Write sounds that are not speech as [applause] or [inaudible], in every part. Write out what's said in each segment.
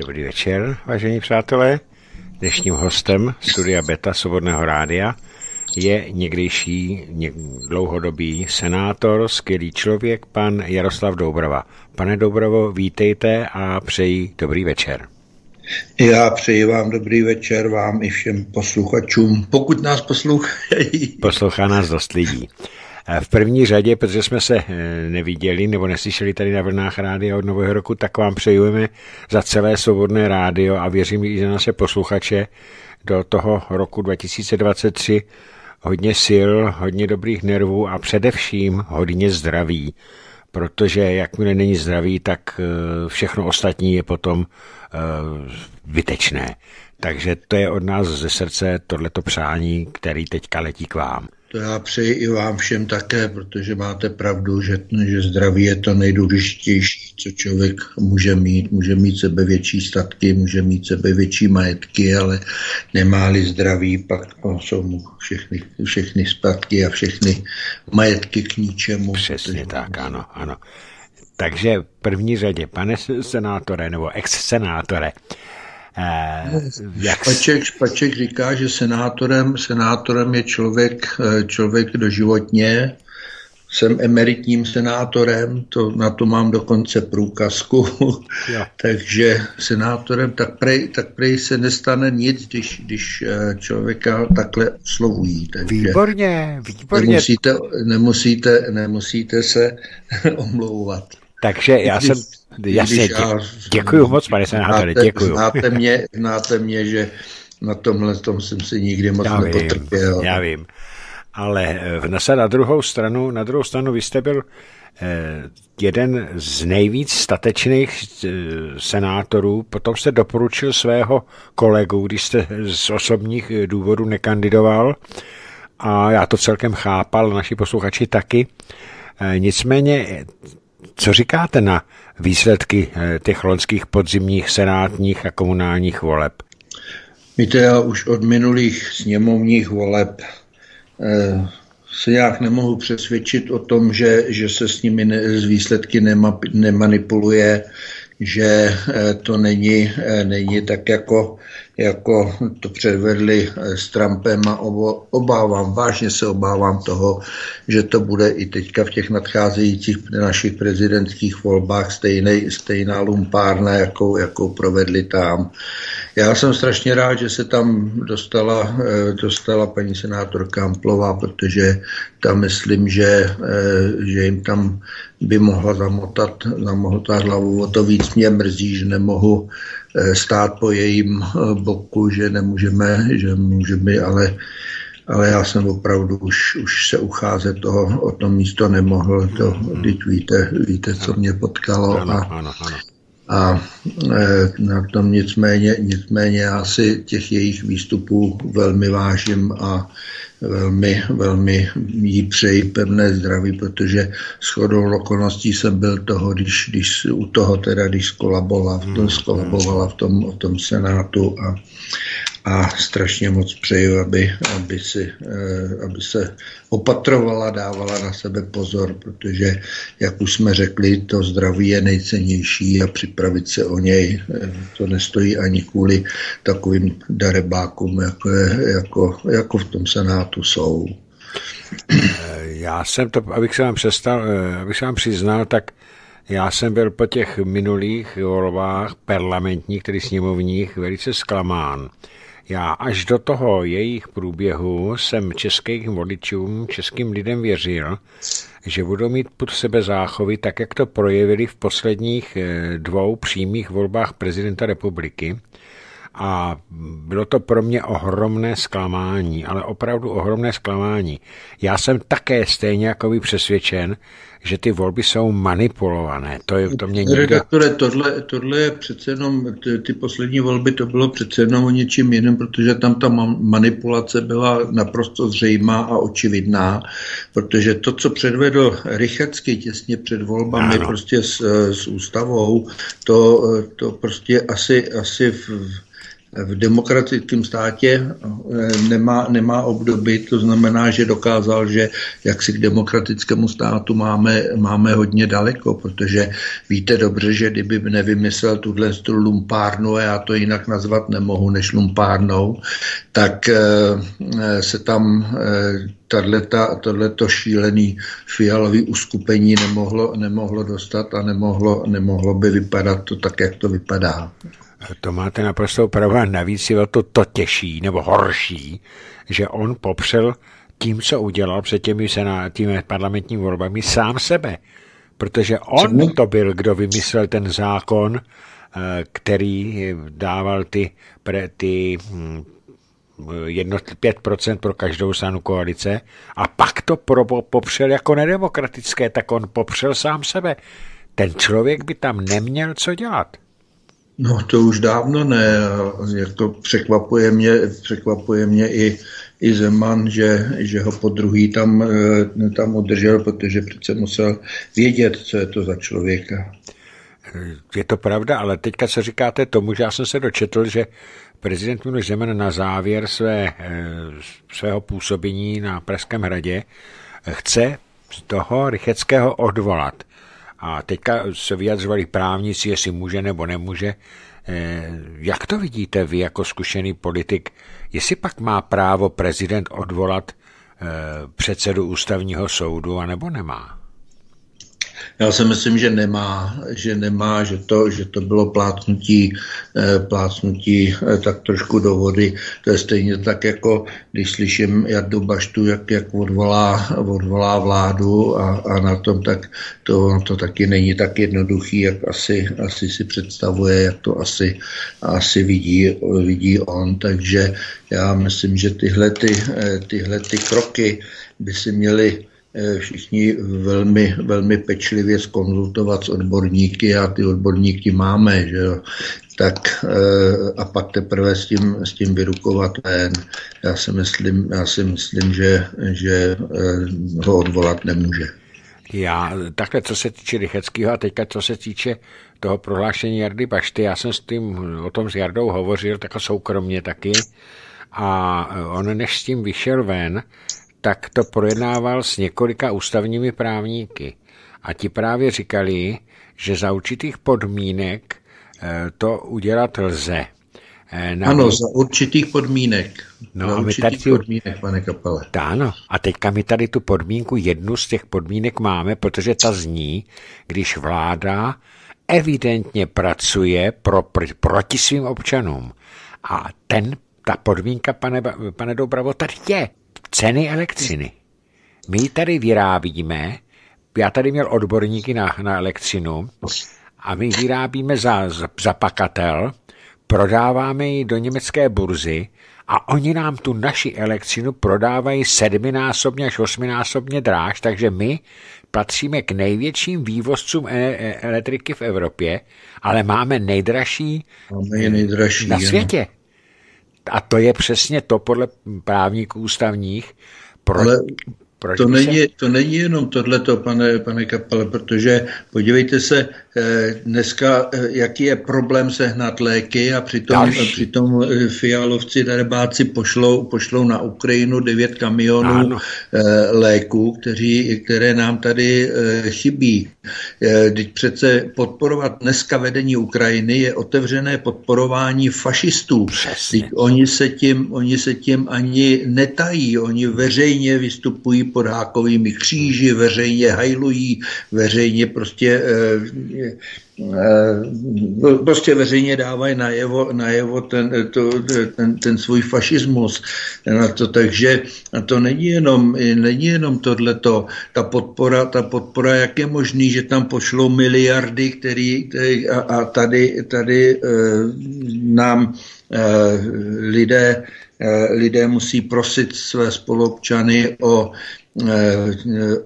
Dobrý večer, vážení přátelé. Dnešním hostem studia Beta Svobodného rádia je někdejší něk, dlouhodobý senátor, skvělý člověk, pan Jaroslav Doubrava. Pane Doubravo, vítejte a přeji dobrý večer. Já přeji vám dobrý večer, vám i všem posluchačům, pokud nás poslouchají. Poslouchá nás dost lidí. V první řadě, protože jsme se eh, neviděli nebo neslyšeli tady na vlnách rádia od Nového roku, tak vám přejujeme za celé svobodné rádio a věřím i za naše posluchače do toho roku 2023 hodně sil, hodně dobrých nervů a především hodně zdraví, protože jakmile není zdraví, tak eh, všechno ostatní je potom eh, vytečné. Takže to je od nás ze srdce tohleto přání, který teďka letí k vám. To já přeji i vám všem také, protože máte pravdu, že, že zdraví je to nejdůležitější, co člověk může mít. Může mít sebe větší statky, může mít sebe větší majetky, ale nemá-li zdraví, pak jsou mu všechny, všechny statky a všechny majetky k ničemu. Přesně tak, ano, ano. Takže v první řadě, pane senátore nebo ex-senátore, jak... Špaček, Špaček říká, že senátorem, senátorem je člověk, eh, člověk doživotně, jsem emeritním senátorem, to, na to mám dokonce průkazku, [laughs] takže senátorem, tak prej, tak prej se nestane nic, když, když eh, člověka takhle oslovují. Takže výborně, výborně. Nemusíte, nemusíte, nemusíte se [laughs] omlouvat. Takže já jsem, jasně, dě, děkuji moc, pane senátore, děkuji. Znáte mě, znáte mě, že na tomhle tom jsem si nikdy moc já nepotrpěl. Vím, já vím. Ale na, eh, na druhou stranu, na druhou stranu vy jste byl eh, jeden z nejvíc statečných eh, senátorů, potom jste doporučil svého kolegu, když jste z osobních důvodů nekandidoval a já to celkem chápal, naši posluchači taky. Nicméně co říkáte na výsledky eh, těch loňských podzimních senátních a komunálních voleb? Víte, já už od minulých sněmovních voleb eh, se nějak nemohu přesvědčit o tom, že, že se s nimi ne, z výsledky nema, nemanipuluje, že eh, to není, eh, není tak jako jako to předvedli eh, s Trumpem a obávám, vážně se obávám toho, že to bude i teďka v těch nadcházejících našich prezidentských volbách stejnej, stejná lumpárna, jakou, jakou provedli tam. Já jsem strašně rád, že se tam dostala, eh, dostala paní senátorka Amplová, protože tam myslím, že, eh, že jim tam by mohla zamotat, zamotat hlavu. O to víc mě mrzí, že nemohu stát po jejím eh, boku, že nemůžeme, že můžeme, ale, ale já jsem opravdu už, už se ucházet toho, o tom místo nemohl. To, teď víte, víte, co mě potkalo. Ano, a, ano, ano. A e, na tom nicméně, nicméně já si těch jejich výstupů velmi vážím a velmi, velmi jí přeji pevné zdraví, protože shodou okolností jsem byl toho, když, když u toho teda, když skolabovala, v tom, hmm. skolabovala v tom, v tom senátu a a strašně moc přeju, aby, aby, si, eh, aby se opatrovala, dávala na sebe pozor, protože, jak už jsme řekli, to zdraví je nejcennější a připravit se o něj, eh, to nestojí ani kvůli takovým darebákům, jako, je, jako, jako v tom Senátu jsou. Eh, já jsem to, abych se vám přestal, abych se vám přiznal, tak já jsem byl po těch minulých volbách parlamentních, tedy sněmovních, velice zklamán. Já až do toho jejich průběhu jsem českým voličům, českým lidem věřil, že budou mít pod sebe záchovy, tak jak to projevili v posledních eh, dvou přímých volbách prezidenta republiky. A bylo to pro mě ohromné zklamání, ale opravdu ohromné zklamání. Já jsem také stejně jako by přesvědčen, že ty volby jsou manipulované. To, je, to mě někdo... Redaktore, tohle, tohle je přece jenom, ty, ty poslední volby to bylo přece jenom o něčím jiném, protože tam ta manipulace byla naprosto zřejmá a očividná, protože to, co předvedl Rychecky těsně před volbami ano. prostě s, s ústavou, to, to prostě asi, asi v, v demokratickém státě nemá, nemá obdoby, to znamená, že dokázal, že jak si k demokratickému státu máme, máme hodně daleko, protože víte dobře, že kdyby nevymyslel tuhle lumpárnu, a já to jinak nazvat nemohu než lumpárnou, tak se tam tohleto šílený fialový uskupení nemohlo, nemohlo dostat a nemohlo, nemohlo by vypadat to tak, jak to vypadá. To máte naprosto pravdu. Navíc je to to těžší nebo horší, že on popřel tím, co udělal před těmi, sená, těmi parlamentními volbami, sám sebe. Protože on to byl, kdo vymyslel ten zákon, eh, který dával ty, pre, ty hm, jedno, 5% pro každou stranu koalice a pak to pro, popřel jako nedemokratické, tak on popřel sám sebe. Ten člověk by tam neměl co dělat. No to už dávno ne. Jako překvapuje mě, překvapuje mě i, i Zeman, že, že ho po druhý tam, eh, tam udržel, protože přece musel vědět, co je to za člověka. Je to pravda, ale teďka se říkáte tomu, že já jsem se dočetl, že prezident Miloš Zeman na závěr své, eh, svého působení na Pražském hradě chce toho Rycheckého odvolat. A teďka se vyjadřovali právníci, jestli může nebo nemůže. Eh, jak to vidíte vy jako zkušený politik? Jestli pak má právo prezident odvolat eh, předsedu ústavního soudu, anebo nemá? Já si myslím, že nemá, že nemá, že to, že to bylo plácnutí, eh, plácnutí eh, tak trošku do vody. To je stejně tak, jako když slyším Jardu Baštu, jak, jak odvolá, odvolá vládu a, a na tom, tak to, to taky není tak jednoduchý, jak asi, asi si představuje, jak to asi, asi vidí, vidí on. Takže já myslím, že tyhle, ty, eh, tyhle ty kroky by si měly všichni velmi, velmi pečlivě skonzultovat s odborníky a ty odborníky máme, že jo. Tak eh, a pak teprve s tím, s tím vyrukovat ven. Já si myslím, já si myslím že, že eh, ho odvolat nemůže. Já takhle, co se týče Rycheckého a teďka, co se týče toho prohlášení Jardy Bašty, já jsem s tím, o tom s Jardou hovořil, tak soukromně taky, a on než s tím vyšel ven, tak to projednával s několika ústavními právníky. A ti právě říkali, že za určitých podmínek eh, to udělat lze. Eh, na ano, za určitých podmínek. No za a my tady tu, podmínek, pane Kapele. Ano, a teďka my tady tu podmínku, jednu z těch podmínek máme, protože ta zní, když vláda evidentně pracuje pro, pr, proti svým občanům. A ten, ta podmínka, pane, pane Dobravo, tady je ceny elektřiny. My tady vyrábíme, já tady měl odborníky na, na elektřinu a my vyrábíme za, za, pakatel, prodáváme ji do německé burzy a oni nám tu naši elektřinu prodávají sedminásobně až osminásobně dráž, takže my patříme k největším vývozcům e- e- elektriky v Evropě, ale máme nejdražší, máme nejdražší na světě. A to je přesně to podle právníků ústavních. Pro, Ale to není, to není jenom tohleto, pane, pane Kapale, protože podívejte se, dneska, eh, jaký je problém sehnat léky a přitom, přitom eh, fialovci darebáci pošlou, pošlou na Ukrajinu 9 kamionů ano. léků, kteří, které nám tady chybí. Teď přece podporovat dneska vedení Ukrajiny je otevřené podporování fašistů. Teď oni se, tím, oni se tím ani netají. Oni veřejně vystupují pod hákovými kříži, veřejně hajlují, veřejně prostě Eh, prostě veřejně dávají najevo, najevo ten, to, ten, ten svůj fašismus. Na to, takže to není jenom, není jenom tohleto, ta podpora, ta podpora, jak je možný, že tam pošlou miliardy, který, který a, a tady, tady nám lidé, lidé musí prosit své spolupčany o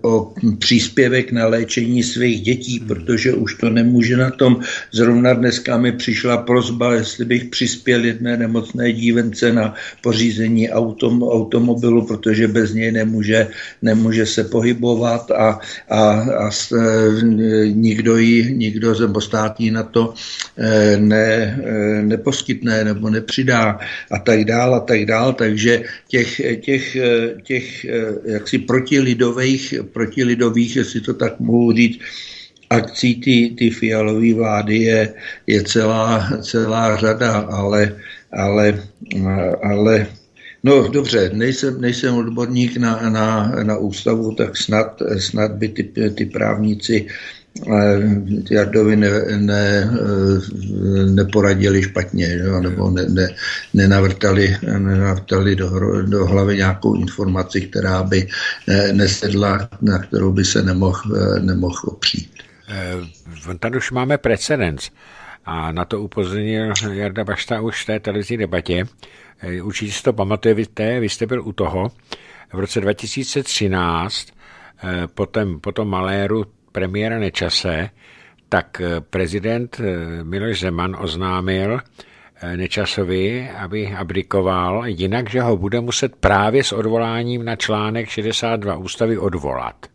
o příspěvek na léčení svých dětí, hmm. protože už to nemůže na tom. Zrovna dneska mi přišla prozba, jestli bych přispěl jedné nemocné dívence na pořízení autom, automobilu, protože bez něj nemůže, nemůže se pohybovat a, a, a nikdo jí, nikdo nebo státní na to ne, neposkytne nebo nepřidá a tak dál a tak dál, takže těch, těch, těch jaksi protilidových, protilidových, jestli to tak mohu říct, akcí ty, ty fialové vlády je, je celá, celá řada, ale, ale, ale No dobře, nejsem, nejsem odborník na, na, na ústavu, tak snad, snad by ty, ty právníci Jardovi ne, ne, neporadili špatně, nebo ne, ne, nenavrtali, nenavrtali do, do hlavy nějakou informaci, která by nesedla, na kterou by se nemohl, nemohl opřít. Eh, tady už máme precedens a na to upozornil Jarda Bašta už v té televizní debatě. Eh, určitě si to pamatujete, vy jste byl u toho. V roce 2013 eh, po tom, po tom maléru premiéra Nečase, tak eh, prezident eh, Miloš Zeman oznámil eh, Nečasovi, aby abdikoval, jinak, že ho bude muset právě s odvoláním na článek 62 ústavy odvolat.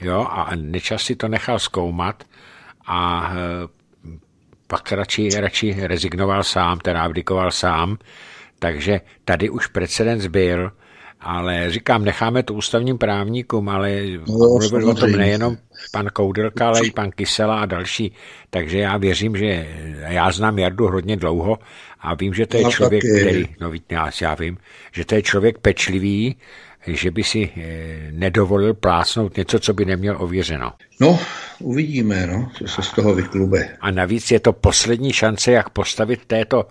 Jo, a Nečas si to nechal zkoumat a pak radši, radši rezignoval sám, teda abdikoval sám, takže tady už precedens byl, ale říkám, necháme to ústavním právníkům, ale no, mluvil o tom nejenom pan Koudelka, ale i pan Kysela a další. Takže já věřím, že já znám Jardu hodně dlouho a vím, že to je no, člověk, taky. který, no já, já vím, že to je člověk pečlivý, že by si eh, nedovolil plásnout něco, co by neměl ověřeno. No, uvidíme, no, co se z toho vyklube. A navíc je to poslední šance, jak postavit této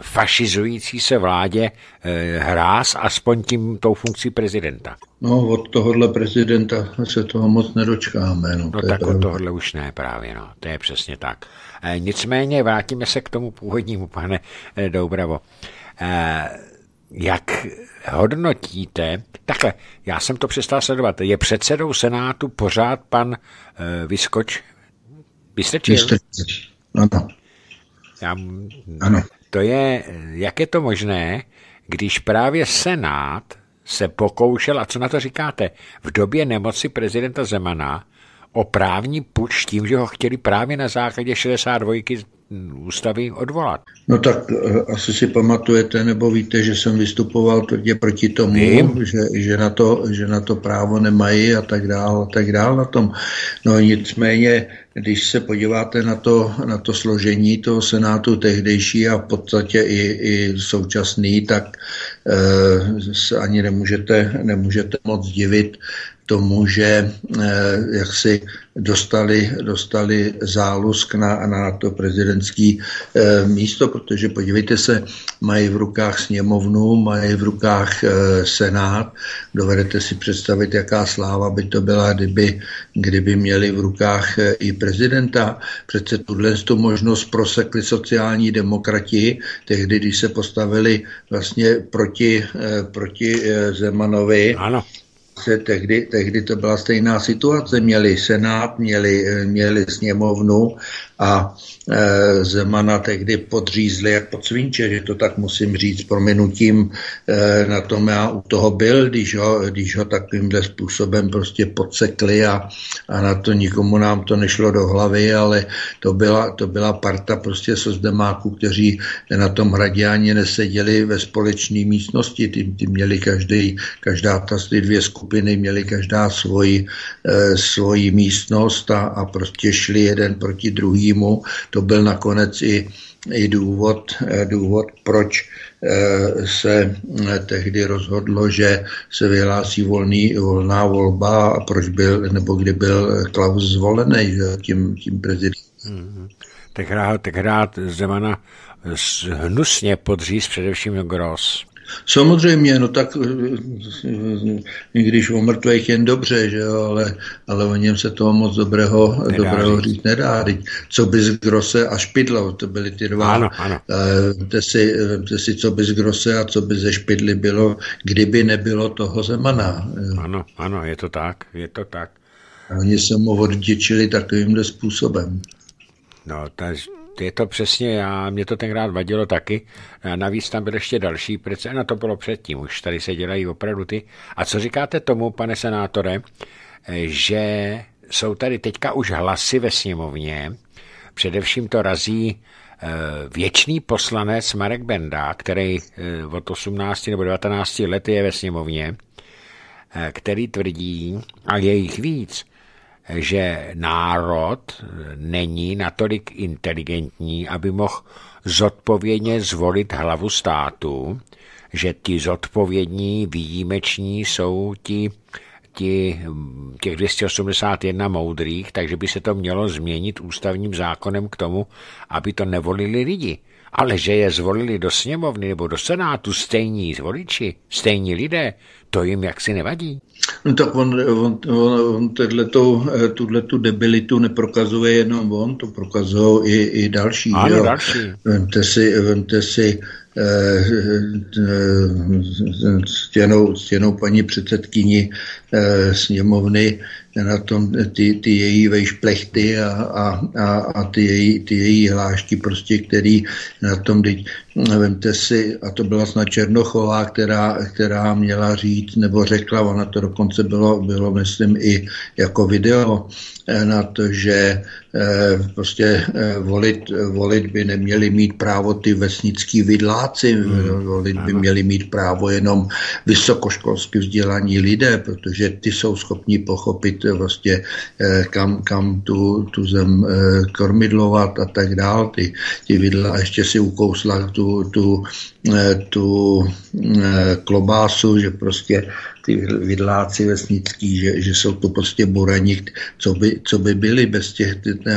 fašizující se vládě eh, hráz aspoň tím tou funkcí prezidenta. No, od tohohle prezidenta se toho moc nedočkáme. No, no to tak od tohohle už ne právě, no. To je přesně tak. E, nicméně vrátíme se k tomu původnímu, pane Doubravo. E, jak hodnotíte, takhle, já jsem to přestal sledovat, je předsedou Senátu pořád pan e, Vyskoč? Vystrčil? Vystrčil, ano. Já, ano to je, jak je to možné, když právě Senát se pokoušel, a co na to říkáte, v době nemoci prezidenta Zemana o právní puč tím, že ho chtěli právě na základě 62 ústavy odvolat. No tak eh, asi si pamatujete nebo víte, že jsem vystupoval tvrdě proti tomu, že, že, na to, že na to právo nemají a tak dál a tak dál na tom. No nicméně, když se podíváte na to, na to složení toho senátu tehdejší a v podstatě i, i současný, tak eh, se ani nemůžete, nemůžete moc divit, tomu, že eh, jak si dostali, dostali zálusk na, na to prezidentský eh, místo, protože podívejte se, mají v rukách sněmovnu, mají v rukách eh, senát. Dovedete si představit, jaká sláva by to byla, kdyby, kdyby měli v rukách i prezidenta. Přece tuhle tu možnost prosekli sociální demokrati, tehdy, když se postavili vlastně proti, proti Zemanovi. Ano se tehdy, tehdy to byla stejná situace. Měli senát, měli, měli sněmovnu a e, Zemana tehdy podřízli jak pod svinče, že to tak musím říct prominutím, e, na tom já u toho byl, když ho, když ho takovýmhle způsobem prostě podsekli a, a na to nikomu nám to nešlo do hlavy, ale to byla, to byla parta prostě sozdemáků, kteří na tom hradě ani neseděli ve společné místnosti, ty, ty měli každý, každá ta ty dvě skupiny měli každá svoji, e, svoji místnost a, a prostě šli jeden proti druhý režimu. To byl nakonec i, i důvod, eh, důvod, proč eh, se eh, tehdy rozhodlo, že se vyhlásí volný, volná volba a proč byl, nebo kdy byl Klaus zvolený tím, tím prezidentem. Hmm. Tak hrát Zemana hnusně podříz především Gross. Samozřejmě, no tak i když o mrtvých jen dobře, že jo, ale, ale o něm se toho moc dobrého, nedá dobrého říct. říct nedá. Co by z Grose a Špidlo, to byly ty dva. Ano, ano. Vemte si, vemte si, co by z Grose a co by ze Špidly bylo, kdyby nebylo toho Zemana. Ano, ano, je to tak, je to tak. A oni se mu odděčili takovýmhle způsobem. No, takže je to přesně, já, mě to tenkrát vadilo taky. A navíc tam byl ještě další, protože na to bylo předtím, už tady se dělají opravdu ty. A co říkáte tomu, pane senátore, že jsou tady teďka už hlasy ve sněmovně, především to razí eh, věčný poslanec Marek Benda, který eh, od 18 nebo 19 let je ve sněmovně, eh, který tvrdí, a je jich víc, že národ není natolik inteligentní, aby mohl zodpovědně zvolit hlavu státu, že ti zodpovědní, výjimeční jsou ti, ti, těch 281 moudrých, takže by se to mělo změnit ústavním zákonem k tomu, aby to nevolili lidi. Ale že je zvolili do sněmovny nebo do senátu stejní voliči, stejní lidé, to jim jaksi nevadí. No tak on, on, on, on tuhle tu debilitu neprokazuje jenom on, to prokazují i, i další. Ano, jo. další. Vemte si, vemte si stěnou, stěnou paní předsedkyni eh, sněmovny na tom ty, ty její vejšplechty a, a, a, a ty, její, ty její hlášky, prostě, který na tom, teď, vemte si, a to byla snad Černochová, která, která měla říct, nebo řekla, ona to dokonce bylo, bylo myslím, i jako video, na to, že Eh, prostě eh, volit, volit by neměli mít právo ty vesnický vidláci, hmm. volit by měli mít právo jenom vysokoškolsky vzdělaní lidé, protože ty jsou schopni pochopit vlastně kam, kam tu, tu zem kormidlovat a tak dál. Ty, ty vidla ještě si ukousla tu, tu, tu klobásu, že prostě ty vidláci vesnický, že, že jsou to prostě burani, co by, co by byli bez těch,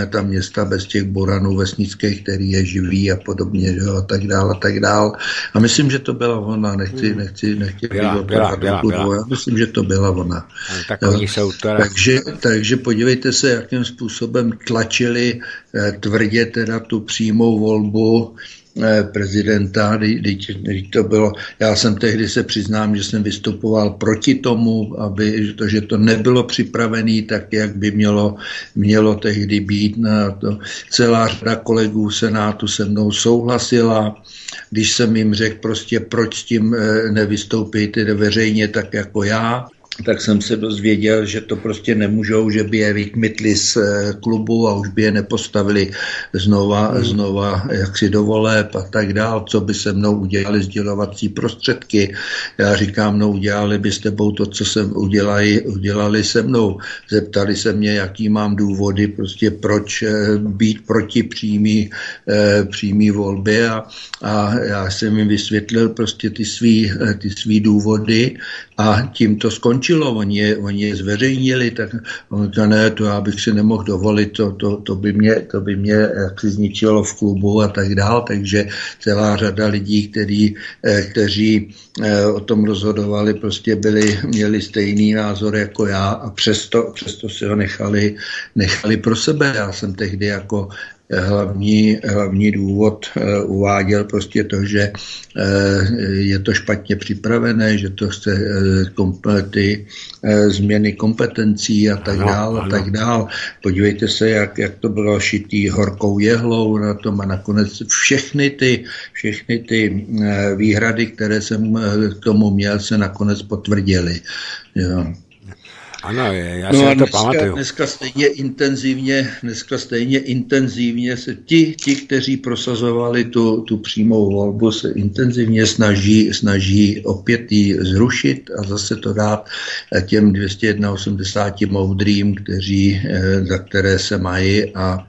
ta města, bez těch buranů vesnických, který je živý a podobně, že, a tak dál a tak dál. A myslím, že to byla ona, nechci, hmm. nechci, nechci byla, byla, byla, byla. Já myslím, že to byla ona. tak oni jsou teda... takže, takže podívejte se, jakým způsobem tlačili eh, tvrdě teda tu přímou volbu prezidenta, když to bylo, já jsem tehdy se přiznám, že jsem vystupoval proti tomu, aby to, že to nebylo připravené tak, jak by mělo, mělo tehdy být. Na to. Celá řada kolegů Senátu se mnou souhlasila, když jsem jim řekl prostě, proč s tím eh, nevystoupíte veřejně tak jako já, tak jsem se dozvěděl, že to prostě nemůžou, že by je vykmitli z eh, klubu a už by je nepostavili znova, hmm. znova jaksi do voleb a tak dál, co by se mnou udělali sdělovací prostředky. Já říkám, no udělali by s tebou to, co jsem udělali, udělali se mnou. Zeptali se mě, jaký mám důvody, prostě proč eh, být proti přímý, eh, přímý volbě a, a já jsem jim vysvětlil prostě ty svý, ty svý důvody a tím to skončilo skončilo, oni je, oni je zveřejnili, tak to ne, to já bych si nemohl dovolit, to, to, to, by, mě, to by mě jaksi zničilo v klubu a tak dál, takže celá řada lidí, který, eh, kteří eh, o tom rozhodovali, prostě byli, měli stejný názor jako já a přesto, přesto si ho nechali, nechali pro sebe. Já jsem tehdy jako hlavní, hlavní důvod eh, uváděl prostě to, že eh, je to špatně připravené, že to chce eh, ty změny kompetencí a tak dál a tak dál. Podívejte se, jak, jak to bylo šitý horkou jehlou na tom a nakonec všechny ty, všechny ty výhrady, které jsem k tomu měl, se nakonec potvrdily. Jo. Ano, já no si no to dneska, pamatuju. Dneska stejně intenzivně, dneska stejně intenzivně se ti, ti kteří prosazovali tu, tu přímou volbu, se intenzivně snaží, snaží opět ji zrušit a zase to dát těm 281 moudrým, kteří, eh, za které se mají a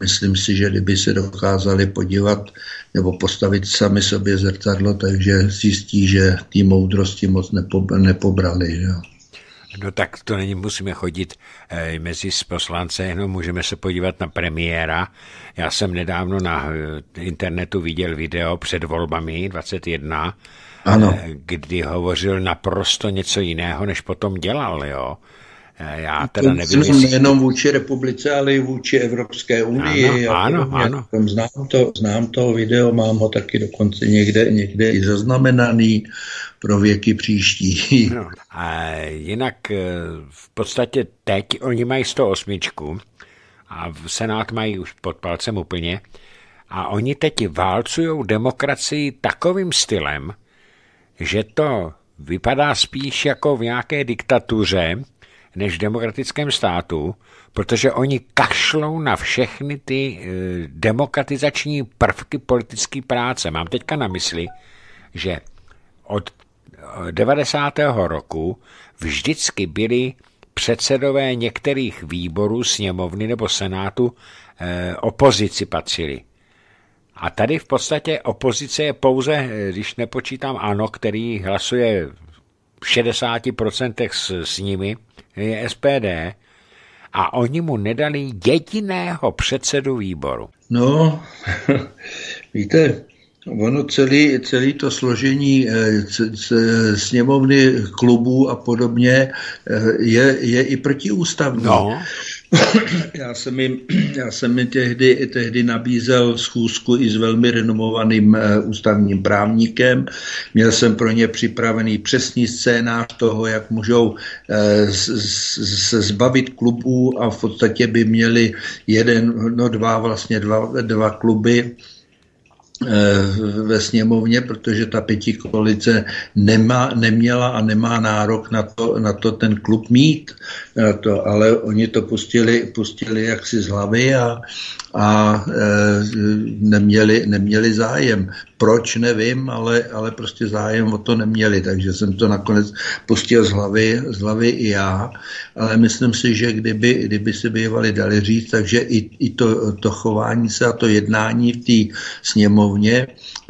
myslím si, že kdyby se dokázali podívat nebo postavit sami sobě zrcadlo, takže zjistí, že té moudrosti moc nepobrali. Že? No tak to není, musíme chodit eh, mezi poslance, jenom můžeme se podívat na premiéra. Já jsem nedávno na eh, internetu viděl video před volbami 21, ano. Eh, kdy hovořil naprosto něco jiného, než potom dělal, jo. Eh, já teda nevím, jestli... Nejenom vůči republice, ale i vůči Evropské unii. Ano, ano, ano. Znám to, znám to video, mám ho taky dokonce někde, někde i zaznamenaný pro věky příští. No, a jinak eh, v podstatě teď oni mají 108 a v Senát mají už pod palcem úplně a oni teď válcují demokracii takovým stylem, že to vypadá spíš jako v nějaké diktatuře, než v demokratickém státu, protože oni kašlou na všechny ty e, demokratizační prvky politické práce. Mám teďka na mysli, že od 90. Eh, roku vždycky byli předsedové některých výborů, sněmovny nebo senátu e, opozici patřili. A tady v podstatě opozice je pouze, když nepočítám ANO, který hlasuje v 60% s, s nimi, je SPD, a oni mu nedali jediného předsedu výboru. No, [laughs] víte, ono celý, celý to složení eh, sněmovny klubů a podobně eh, je, je i protiústavní. No. Já jsem jim, já jsem jim tehdy, tehdy nabízel schůzku i s velmi renomovaným uh, ústavním právníkem. Měl jsem pro ně připravený přesný scénář toho, jak můžou se zbavit klubů a v podstatě by měli jeden, no dva vlastně dva, dva kluby Eh, ve sněmovně, protože ta pěti koalice nemá, neměla a nemá nárok na to, na to ten klub mít. To, ale oni to pustili, pustili jaksi z hlavy a, a e, neměli, neměli zájem. Proč, nevím, ale, ale prostě zájem o to neměli, takže jsem to nakonec pustil z hlavy, z hlavy i já, ale myslím si, že kdyby, kdyby si bývali dali říct, takže i, i to, to chování se a to jednání v té sněmovně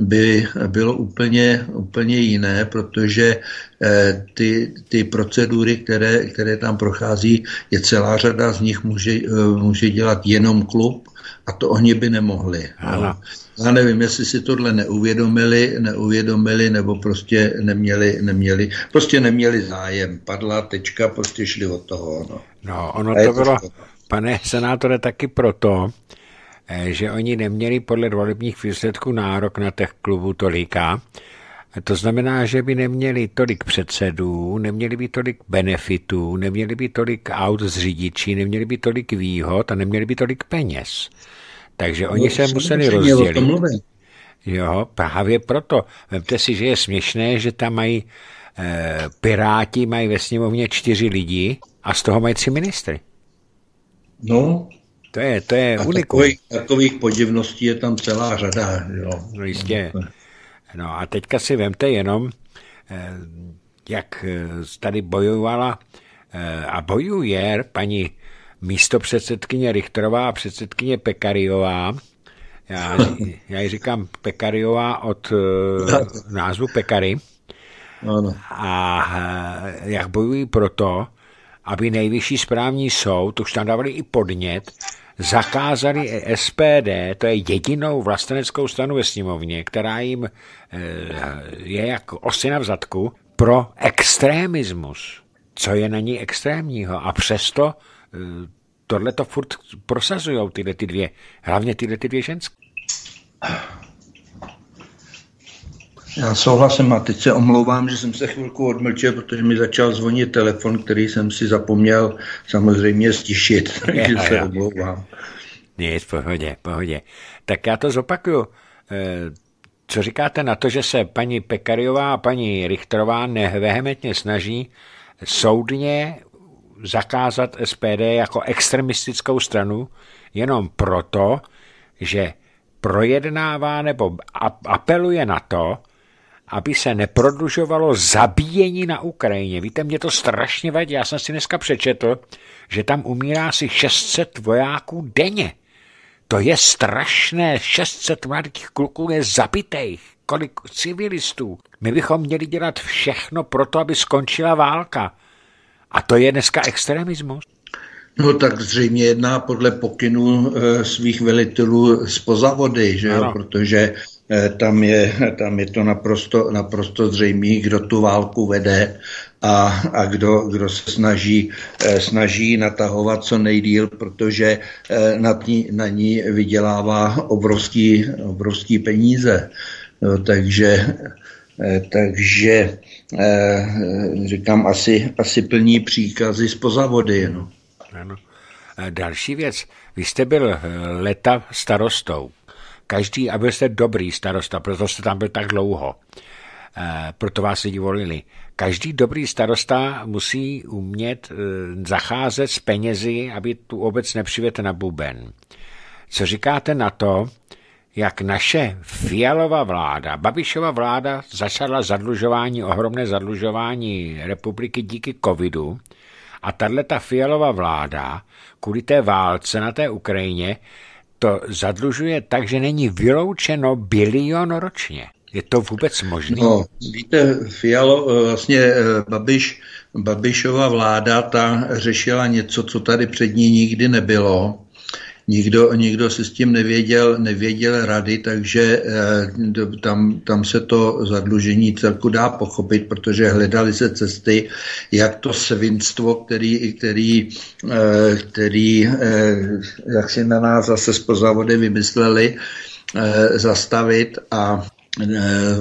by bylo úplně, úplně jiné, protože eh, ty, ty procedury, které, které tam prochází, je celá řada z nich může, eh, může dělat jenom klub a to oni by nemohli. No. Já nevím, jestli si tohle neuvědomili, neuvědomili, nebo prostě neměli, neměli, prostě neměli zájem. Padla tečka, prostě šli od toho. No, no ono to bylo, pane senátore, taky proto, že oni neměli podle volebních výsledků nárok na těch klubů tolika. To znamená, že by neměli tolik předsedů, neměli by tolik benefitů, neměli by tolik aut z řidičí, neměli by tolik výhod a neměli by tolik peněz. Takže oni no, se museli rozdělit. Jo, právě proto. Vemte si, že je směšné, že tam mají e, Piráti mají ve sněmovně čtyři lidi a z toho mají tři ministry. No. To je, to je unikum. Takových, takových podivností je tam celá řada. Jo. No jistě. No a teďka si vemte jenom, e, jak eh, tady bojovala e, a bojuje paní místo předsedkyně Richterová a předsedkyně Pekariová. Já, já ji říkám Pekariová od [laughs] názvu Pekary. Ano. A jak bojují proto, aby nejvyšší správní soud, už tam dávali i podnět, zakázali SPD, to je jedinou vlasteneckou stanu ve sněmovně, která jim uh, je jako osina v zadku, pro extremismus. Co je na ní extrémního? A přesto tohle to furt prosazují tyhle ty dvě, hlavně tyhle ty dvě ženské. Já souhlasím a teď se omlouvám, že jsem se chvilku odmlčel, protože mi začal zvonit telefon, který jsem si zapomněl samozřejmě stišit, [laughs] takže se omlouvám. Nic, pohodě, pohodě. Tak já to zopakuju. Eh, co říkáte na to, že se paní Pekariová a paní Richterová nevehementně snaží soudně zakázat SPD jako extremistickou stranu jenom proto, že projednává nebo apeluje na to, aby se neprodlužovalo zabíjení na Ukrajině. Víte, mě to strašně vadí. Já jsem si dneska přečetl, že tam umírá asi 600 vojáků denně. To je strašné. 600 mladých kluků je zabitých. Kolik civilistů. My bychom měli dělat všechno pro to, aby skončila válka A to je dneska extremismus? No tak zřejmě jedná podle pokynu e, svých velitelů z pozavody, že jo? protože tam je, tam je to naprosto, naprosto zřejmé, kdo tu válku vede a, a kdo, kdo se snaží, e, snaží natahovat co nejdíl, protože e, na, ní, na ní vydělává obrovský, obrovský peníze. No, takže takže eh, říkám, asi, asi plní příkazy z pozavody. No. Ano. Další věc. Vy jste byl leta starostou. Každý, a byl jste dobrý starosta, proto jste tam byl tak dlouho. Proto vás lidi volili. Každý dobrý starosta musí umět zacházet s penězi, aby tu obec nepřivět na buben. Co říkáte na to, jak naše Fialová vláda, Babišova vláda začala zadlužování, ohromné zadlužování republiky díky covidu a tahle ta Fialová vláda kvůli té válce na té Ukrajině to zadlužuje tak, že není vyloučeno bilion ročně. Je to vůbec možné? No, víte, Fialo, vlastně eh, Babiš, Babišova vláda ta řešila něco, co tady před ní nikdy nebylo nikdo, nikdo si s tím nevěděl, nevěděl rady, takže eh, tam, tam se to zadlužení celku dá pochopit, protože hledali se cesty, jak to svinstvo, který, který, eh, který eh, jak si na nás zase z vody vymysleli, zastavit a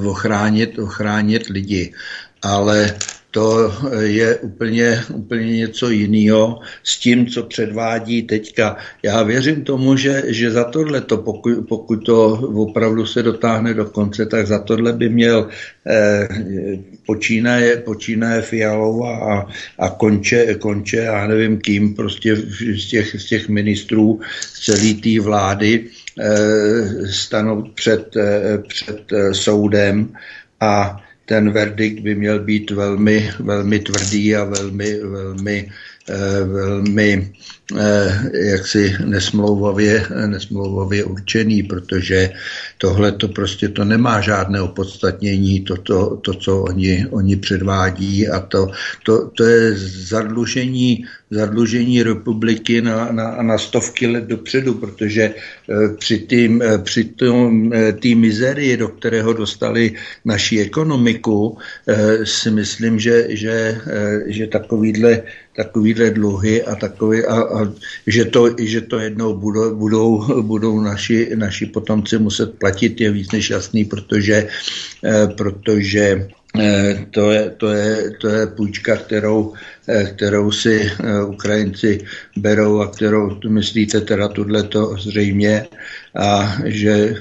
ochránit, ochránit lidi. Ale to je úplně, úplně něco jiného s tím, co předvádí teďka. Já věřím tomu, že, že za tohle, pokud, pokud to opravdu se dotáhne do konce, tak za tohle by měl eh, počínaje, počínaje Fialou a, a konče, konče, já nevím kým, prostě z těch, z těch ministrů celé té vlády eh, stanout před, eh, před eh, soudem a ten verdikt by měl být velmi, velmi tvrdý a velmi, velmi, eh, velmi jaksi nesmlouvavě, nesmlouvavě určený, protože tohle to prostě to nemá žádné opodstatnění, to, to, to co oni, oni předvádí a to, to, to je zadlužení zadlužení republiky na, na, na stovky let dopředu, protože eh, při eh, při eh, tý mizerii, do kterého dostali naši ekonomiku, si myslím, že, že, že takovýhle, takovýhle dluhy a, takový, a, a že, to, že to jednou budou, budou, budou naši, naši potomci muset platit, je víc než jasný, protože, protože Eh, to je, to, je, to je půjčka, kterou, eh, kterou si eh, Ukrajinci berou a kterou myslíte teda tuhle to zřejmě a že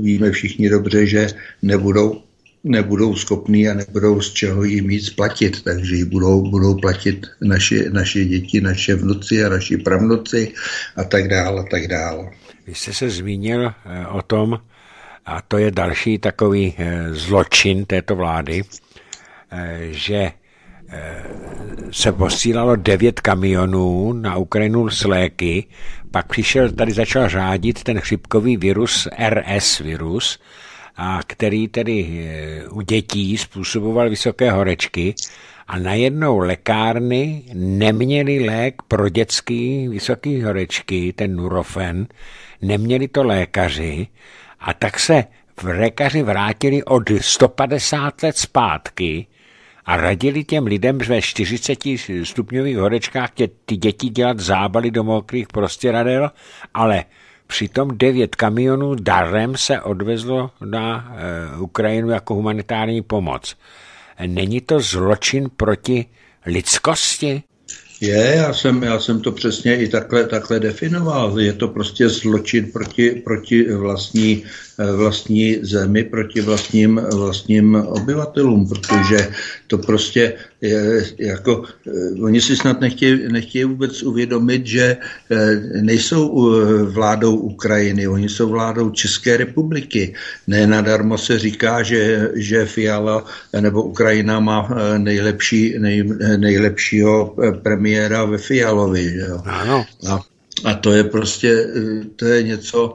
víme všichni dobře, že nebudou nebudou schopní a nebudou z čeho jim víc platit, takže ji budou, budou platit naše, naše děti, naše vnuci a naši pravnuci a tak dále a tak dále. Vy jste se zmínil o tom, a to je další takový eh, zločin této vlády, eh, že eh, se posílalo devět kamionů na Ukrajinu s léky, pak přišel, tady začal řádit ten chřipkový virus, RS virus, a který tedy u dětí způsoboval vysoké horečky a najednou lékárny neměly lék pro dětský vysoký horečky, ten Nurofen, neměli to lékaři a tak se v lékaři vrátili od 150 let zpátky a radili těm lidem ve 40 stupňových horečkách tě, ty děti dělat zábaly do mokrých prostěradel, ale přitom devět kamionů darem se odvezlo na e, Ukrajinu jako humanitární pomoc. Není to zločin proti lidskosti? Je, já jsem, já jsem to přesně i takhle, takhle definoval. Je to prostě zločin proti, proti vlastní vlastní zemi proti vlastním, vlastním obyvatelům, protože to prostě je, jako, eh, oni si snad nechtějí, nechtějí vůbec uvědomit, že eh, nejsou eh, vládou Ukrajiny, oni jsou vládou České republiky. Ne nadarmo se říká, že, že Fiala nebo Ukrajina má nejlepší, nej, nejlepšího premiéra ve Fialovi. Že jo? Ano. A, a to je prostě, to je něco,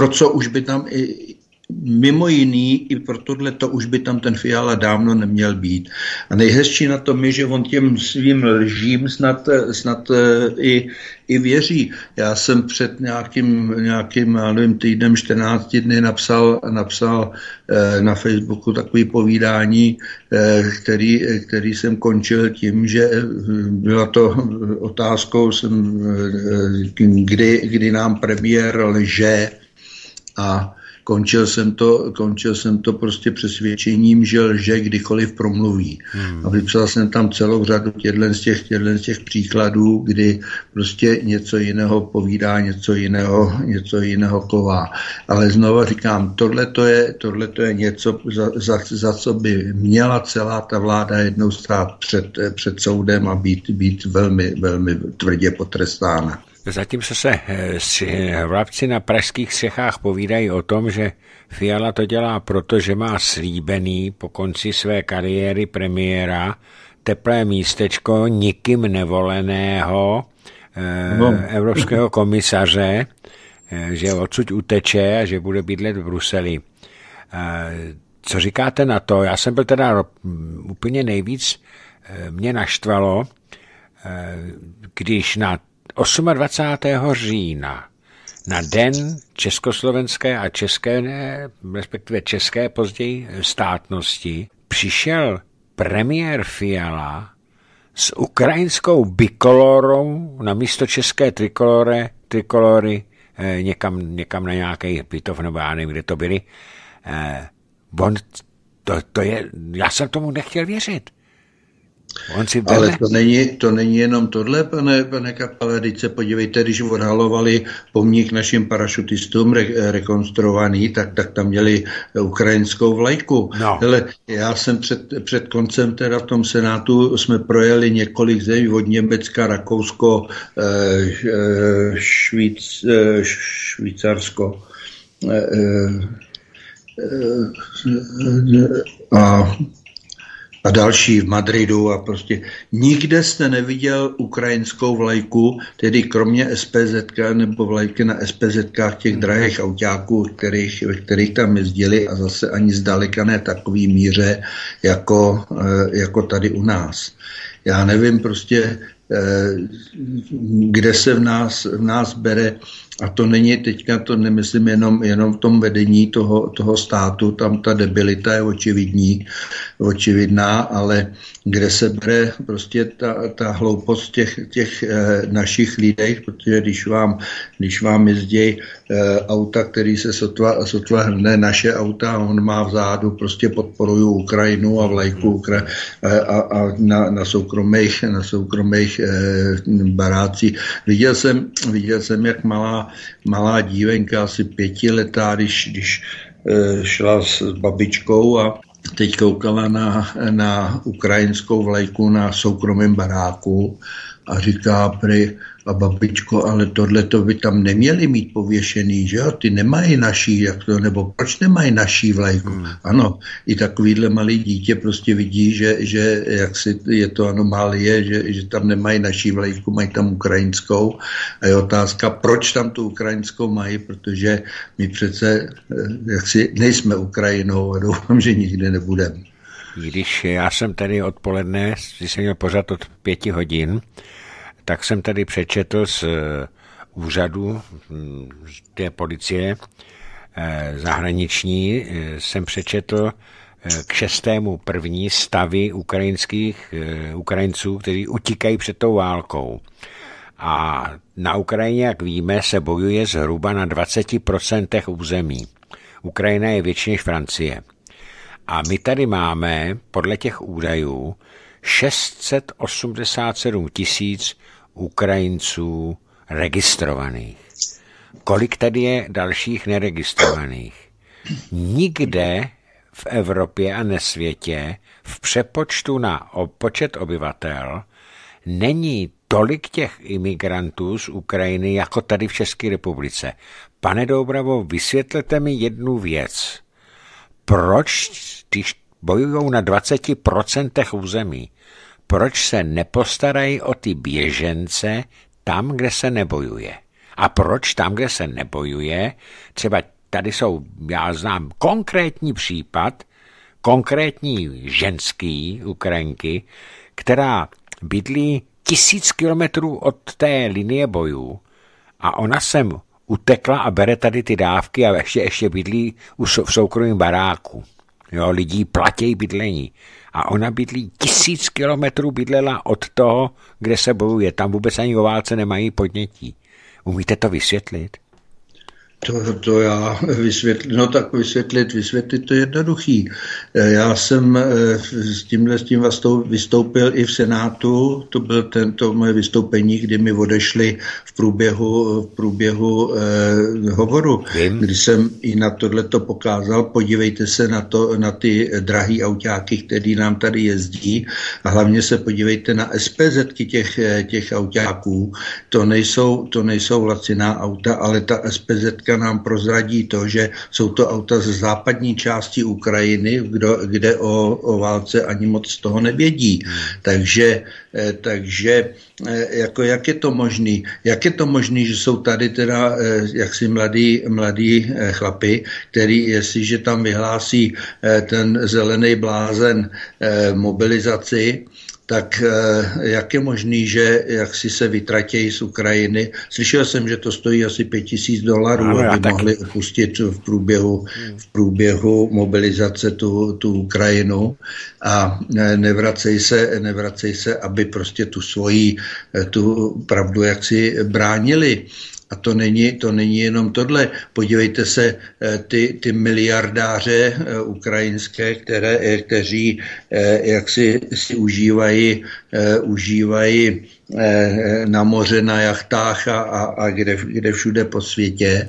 pro co už by tam i, mimo jiný, i pro tohle to už by tam ten Fiala dávno neměl být. A nejhezčí na tom je, že on těm svým lžím snad, snad eh, i, i věří. Já jsem před nějakým, nějakým já nevím, týdnem 14 dny napsal, napsal eh, na Facebooku takový povídání, eh, který, který jsem končil tím, že byla to otázkou, jsem, kdy, kdy nám premiér lže a končil jsem to, končil jsem to prostě přesvědčením, že lže kdykoliv promluví. Hmm. A vypsal jsem tam celou řadu těchto z těch, z těch příkladů, kdy prostě něco jiného povídá, něco jiného, něco jiného ková. Ale znova říkám, tohle to je, tohleto je něco, za, za, za co by měla celá ta vláda jednou stát před, před soudem a být, být velmi, velmi tvrdě potrestána. Zatímco se eh, vrabci na pražských střechách povídají o tom, že Fiala to dělá proto, že má slíbený po konci své kariéry premiéra teplé místečko nikým nevoleného eh, no. evropského [laughs] komisaře, eh, že odsud uteče a že bude bydlet v Bruseli. Co říkáte na to? Já jsem byl teda úplně nejvíc, mě naštvalo, když na 28. října na den československé a české, respektive české později státnosti, přišel premiér Fiala s ukrajinskou bikolorou na místo české trikolore, trikolory eh, někam, někam na nějaký pitov, nebo já nevím, kde to byly. Eh, on, to, to je, já jsem tomu nechtěl věřit. On si Ale to není, to není jenom tohle, pane, pane Kapale, teď se podívejte, když odhalovali pomník našim parašutistům re, rekonstruovaný, tak, tak tam měli ukrajinskou vlajku. No. Hele, já jsem před, před koncem teda v tom Senátu jsme projeli několik zemí od Německa, Rakousko, eh, eh Švýc, eh, Švýcarsko a a další v Madridu a prostě nikde jste neviděl ukrajinskou vlajku, tedy kromě SPZ nebo vlajky na SPZ těch hmm. drahých autáků, kterých, kterých tam jezdili a zase ani zdaleka ne takový míře jako, eh, jako tady u nás. Já nevím prostě, eh, kde se v nás, v nás bere a to není teďka, to nemyslím jenom, jenom v tom vedení toho, toho státu, tam ta debilita je očividní, očividná, ale kde se bere prostě ta, ta hloupost těch, těch e, našich lidí, protože když vám, když vám jezdí e, auta, který se sotva, sotva hrne naše auta, on má vzadu, prostě podporují Ukrajinu a vlajku Ukra- a, a, a na, na soukromých, na soukromých e, barácích. Viděl jsem, viděl jsem, jak malá malá dívenka, asi pětiletá, když, když eh, šla s babičkou a teď koukala na, na ukrajinskou vlajku na soukromém baráku a říká prý, a babičko, ale tohle to by tam neměli mít pověšený, že jo? Ty nemají naší, jak to, nebo proč nemají naší vlajku? Hmm. Ano, i takovýhle malý dítě prostě vidí, že, že jak si je to anomálie, že, že tam nemají naší vlajku, mají tam ukrajinskou. A je otázka, proč tam tu ukrajinskou mají, protože my přece eh, jak si nejsme Ukrajinou a doufám, že nikdy nebudeme. Když já jsem tady odpoledne, když jsem měl pořád od pěti hodin, tak jsem tady přečetl z eh, úřadu hm, té policie eh, zahraniční, eh, jsem přečetl k šestému první stavy ukrajinských Ukrajinců, kteří utíkají před tou válkou. A na Ukrajině, jak víme, se bojuje zhruba na 20% území. Ukrajina je větší než Francie. A my tady máme, podle těch údajů, 687 tisíc Ukrajinců registrovaných. Kolik tady je dalších neregistrovaných? Nikde v Evropě a na světě v přepočtu na počet obyvatel není tolik těch imigrantů z Ukrajiny jako tady v České republice. Pane Doubravo, vysvětlete mi jednu věc. Proč, když bojují na 20% území, proč se nepostarají o ty běžence tam, kde se nebojuje. A proč tam, kde se nebojuje, třeba tady jsou, já znám konkrétní případ, konkrétní ženský Ukrajinky, která bydlí tisíc kilometrů od té linie bojů a ona sem utekla a bere tady ty dávky a ještě, ještě bydlí v soukromém baráku. Jo, lidí platí bydlení. A ona bydlí tisíc kilometrů bydlela od toho, kde se bojuje. Tam vůbec ani o válce nemají podnětí. Umíte to vysvětlit? To, to já vysvětlit, no tak vysvětlit, vysvětlit to je jednoduchý. Eh, já jsem eh, s tímhle s tím vystoupil i v Senátu, to bylo tento moje vystoupení, kdy mi odešli v průběhu, v průběhu eh, hovoru, Vím. kdy jsem i na tohle to pokázal, podívejte se na, to, na ty drahý autáky, který nám tady jezdí. A hlavně se podívejte na SPZ těch, těch autáků, to nejsou, to nejsou laciná auta, ale ta SPZ nám prozradí to, že jsou to auta ze západní části Ukrajiny, kdo, kde o, o válce ani moc z toho nevědí. Takže, eh, takže eh, jako jak je to možný? Jak je to možný, že jsou tady teda eh, jaksi mladí, mladí chlapy, který jestliže tam vyhlásí ten zelený blázen mobilizaci, tak eh, jak je možný, že jak si se vytratějí z Ukrajiny? Slyšel jsem, že to stojí asi 5000 dolarů, ano, aby tak... mohli opustit v průběhu, v průběhu mobilizace tu, tu Ukrajinu a eh, nevracej se, nevracej se, aby prostě tu svoji eh, tu pravdu jak si bránili. A to není, to není jenom tohle. Podívejte se, ty, ty miliardáře ukrajinské, které, kteří jak si, si užívají, užívají Eh, na moře, na jachtách a, a, a kde, kde všude po světě,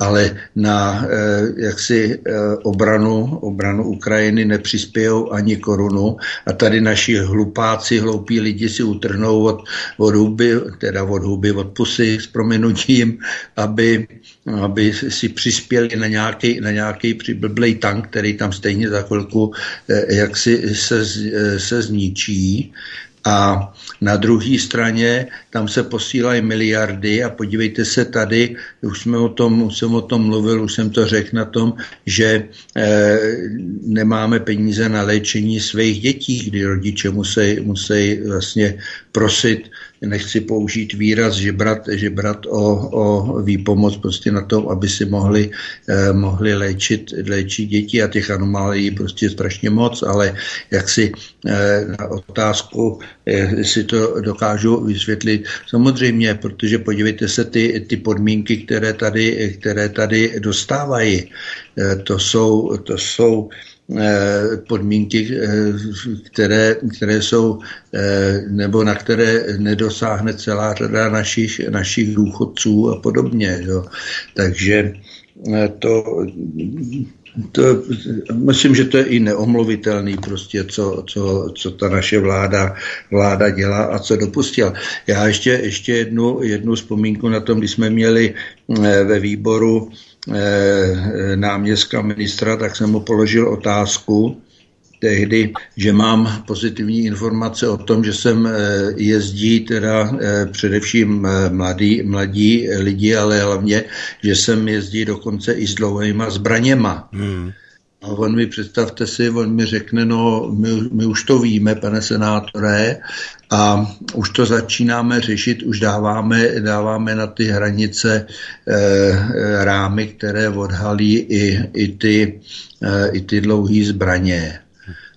ale na eh, jaksi eh, obranu, obranu Ukrajiny nepřispějou ani korunu. A tady naši hlupáci, hloupí lidi si utrhnou od, od huby, teda od huby, od pusy s prominutím, aby, aby si přispěli na nějaký, na nějaký přiblblej tank, který tam stejně za chvilku jaksi se, se zničí a na druhé straně tam se posílají miliardy a podívejte se tady, už jsme o tom, už jsem o tom mluvil, už jsem to řekl na tom, že e, nemáme peníze na léčení svých dětí, kdy rodiče musí, musí vlastně prosit nechci použít výraz žebrat, žebrat o, o výpomoc prostě na to, aby si mohli, eh, mohli léčit, léčit děti a těch anomálií prostě strašně moc, ale jak si eh, na otázku, eh, si to dokážu vysvětlit, samozřejmě, protože podívejte se ty, ty podmínky, které tady, které tady dostávají, eh, to jsou, to jsou Eh, podmínky, eh, které, které jsou, eh, nebo na které nedosáhne celá řada našich, našich důchodců a podobně. Jo. Takže to, to, myslím, že to je i neomluvitelný prostě, co, co, co ta naše vláda, vláda dělá a co dopustila. Já ještě, ještě jednu, jednu vzpomínku na tom, když jsme měli ve výboru Eh, náměstka ministra, tak jsem mu položil otázku tehdy, že mám pozitivní informace o tom, že sem eh, jezdí teda eh, především mladí, mladí lidi, ale hlavně, že sem jezdí dokonce i s dlouhýma zbraněma. Hmm. A on mi, představte si, on mi řekne, no my, my už to víme, pane senátore, a už to začínáme řešit, už dáváme, dáváme na ty hranice e, rámy, které odhalí i, i ty, e, i ty dlouhé zbraně.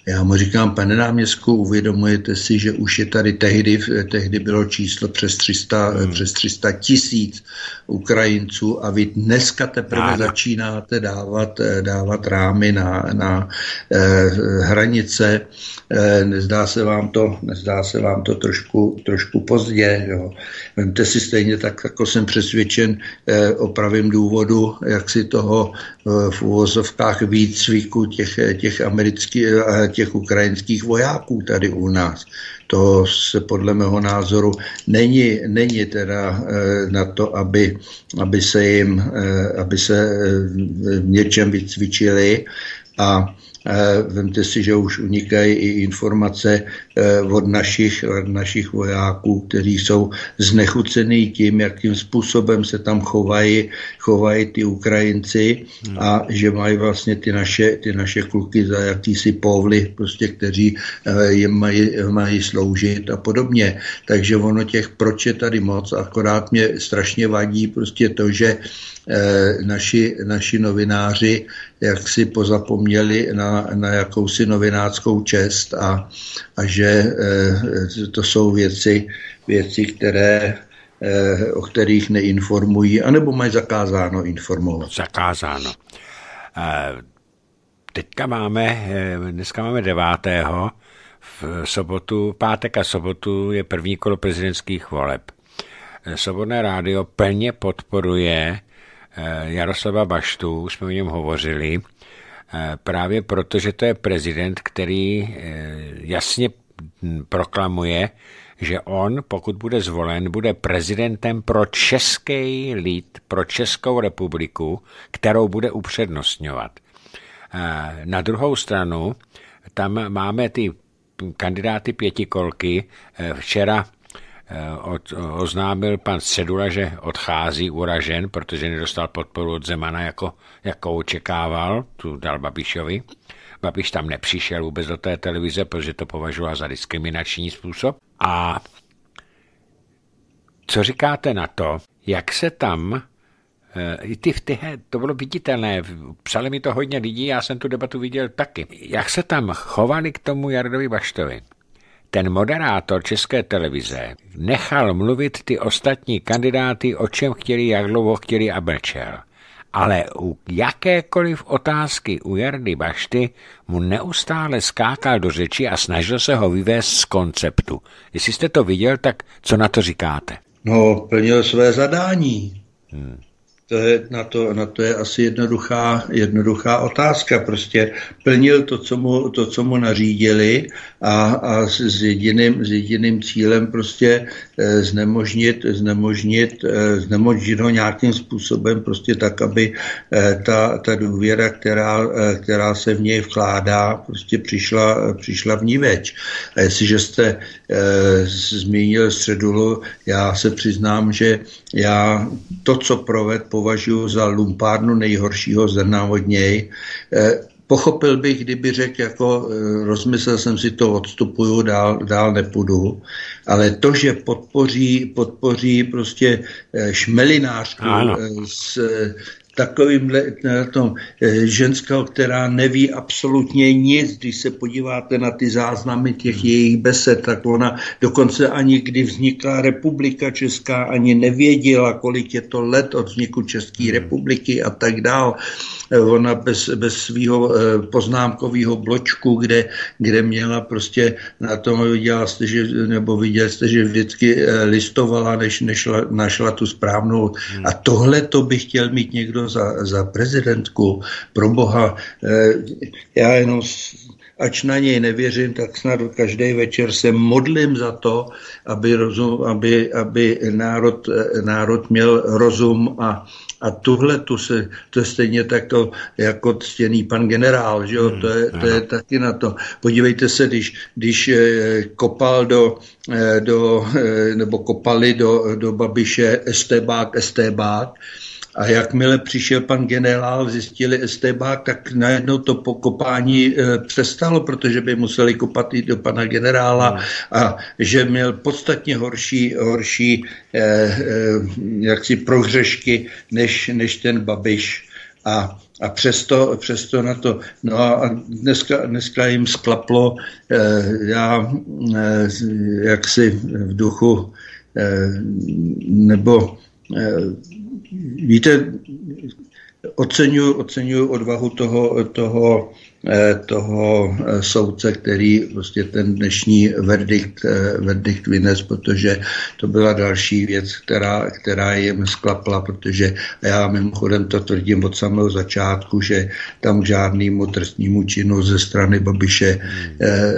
Já mu říkám, pane náměstku, uvědomujete si, že už je tady tehdy, tehdy bylo číslo přes 300, hmm. přes 300 tisíc Ukrajinců a vy dneska teprve Áno. začínáte dávat, dávat rámy na, na eh, hranice. Eh, nezdá se vám to, nezdá se vám to trošku, trošku pozdě. Jo. Vemte si stejně tak, jako jsem přesvědčen eh, o pravém důvodu, jak si toho v úvozovkách výcviku těch, těch amerických, eh, těch ukrajinských vojáků tady u nás. To se podle mého názoru není, není teda eh, na to, aby, aby se jim, aby se v něčem vycvičili a Vemte si, že už unikají i informace od našich, od našich vojáků, kteří jsou znechucený tím, jakým způsobem se tam chovají, chovají ty Ukrajinci hmm. a že mají vlastně ty naše, ty naše kluky za jakýsi povly, prostě, kteří jim mají, mají sloužit a podobně. Takže ono těch proč je tady moc, akorát mě strašně vadí prostě to, že Eh, naši, naši novináři jak si pozapomněli na, na jakousi novinářskou čest a, a že eh, to jsou věci, věci které eh, o kterých neinformují, anebo mají zakázáno informovat. Zakázáno. Teďka máme, dneska máme devátého, v sobotu, pátek a sobotu je první kolo prezidentských voleb. Svobodné rádio plně podporuje Eh, Jaroslava Baštu, už jsme o něm hovořili, eh, právě proto, že to je prezident, který eh, jasně proklamuje, že on, pokud bude zvolen, bude prezidentem pro český lid, pro Českou republiku, kterou bude upřednostňovat. Na druhou stranu, tam máme ty kandidáty pětikolky. Včera Eh, od, oznámil pan Středula, že odchází uražen, protože nedostal podporu od Zemana, jako, jako očekával, tu dal Babišovi. Babiš tam nepřišel vůbec do té televize, protože to považoval za diskriminační způsob. A co říkáte na to, jak se tam eh, i ty, ty, to bylo viditelné, psali mi to hodně lidí, já jsem tu debatu viděl taky. Jak se tam chovali k tomu Jardovi Baštovi? Ten moderátor České televize nechal mluvit ty ostatní kandidáty, o čem chtěli, jak dlouho chtěli a mlčel. Ale u jakékoliv otázky u Jardy Bašty mu neustále skákal do řeči a snažil se ho vyvést z konceptu. Jestli jste to viděl, tak co na to říkáte? No, plnil své zadání. Hmm. To je, na, to, na to je asi jednoduchá, jednoduchá otázka. Prostě plnil to, co mu, to, co mu nařídili a, a s, s, jediným, s jediným cílem prostě e, znemožnit, znemožnit, e, znemožnit ho nějakým způsobem prostě tak, aby e, ta, ta důvěra, která, e, která se v něj vkládá, prostě přišla, přišla v ní več. A jestliže jste zmínil středulu, já se přiznám, že já to, co proved, považuji za lumpárnu nejhoršího zrna od něj. Eh, pochopil bych, kdyby řekl, jako eh, rozmyslel jsem si to, odstupuju, dál, dál nepůjdu, ale to, že podpoří, podpoří prostě eh, šmelinářku s, takovýmhle na tom eh, ženskou, která neví absolutně nic, když se podíváte na ty záznamy těch hmm. jejich besed, tak ona dokonce ani kdy vznikla republika Česká, ani nevěděla, kolik je to let od vzniku České hmm. republiky a tak dál. Eh, ona bez, bez svého eh, poznámkového bločku, kde, kde měla prostě na tom viděla jste, že, nebo viděli jste, že vždycky listovala, než, než našla tu správnou. Hmm. A tohle to by chtěl mít někdo za, za prezidentku, pro boha, eh, já jenom ač na něj nevěřím, tak snad každý večer se modlím za to, aby, rozum, aby, aby národ, eh, národ měl rozum a, a tuhle tu se, to je stejně tak to jako ctěný pan generál, že jo? Hmm, to, je, to je taky na to. Podívejte se, když, když eh, kopal do, do nebo kopali do, do Babiše Estebák, Estebák, a jakmile přišel pan generál, zjistili Estebák, tak najednou to pokopání e, přestalo, protože by museli kopat i do pana generála hmm. a že měl podstatně horší, horší e, e, jaksi prohřešky než, než ten Babiš. A a přesto, přesto na to, no a dneska, dneska jim sklaplo, eh, já eh, jaksi v duchu eh, nebo eh, víte, oceňuji, oceňuji odvahu toho, toho, eh, toho eh, soudce, který prostě ten dnešní verdikt, eh, verdikt vynes, protože to byla další věc, která, která jim sklapla, protože já mimochodem to tvrdím od samého začátku, že tam k žádnému trestnímu činu ze strany Babiše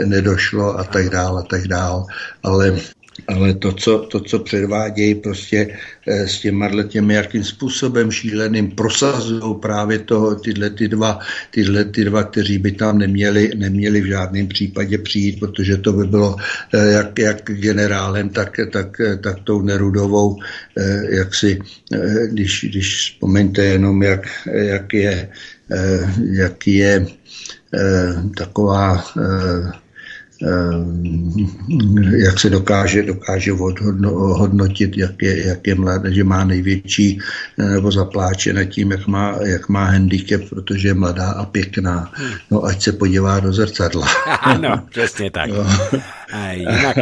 nedošlo a tak dále, a tak dále. Ale ale to, co, to, co předvádějí prostě eh, s těma těmi, jakým způsobem šíleným prosazují právě to, tyhle, ty dva, tyhle ty dva, kteří by tam neměli, neměli v žádném případě přijít, protože to by bylo eh, jak, jak generálem, tak, tak, tak tou Nerudovou, eh, jak si, když, když vzpomeňte jenom, jak, jak je, jak je taková Eh, jak se dokáže, dokáže hodnotit, jak je, jak je mladá, že má největší, eh, nebo zapláče nad tím, jak má, jak má handicap, protože je mladá a pěkná. No ať se podívá do zrcadla. [laughs] Ano, [laughs] přesně tak. No. A jinak,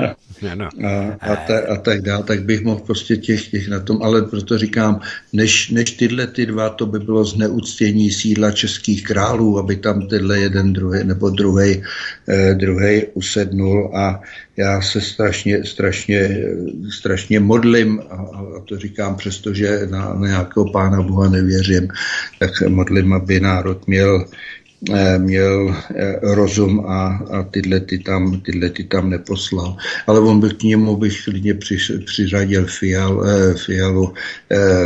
ano. A, a, ta, a tak dál, tak bych mohl prostě těch, těch na tom, ale proto říkám, než, než tyhle ty dva, to by bylo zneuctění sídla českých králů, aby tam tenhle jeden druhý nebo druhý eh, druhý usednul a já se strašně, strašně, strašně modlím a, a to říkám přesto, že na, na nějakého pána Boha nevěřím, tak modlím, aby národ měl měl eh, rozum a, a tyhle, ty tam, tyhle ty tam neposlal. Ale on by k němu bych klidně při, přiřadil Fial, eh, Fialu,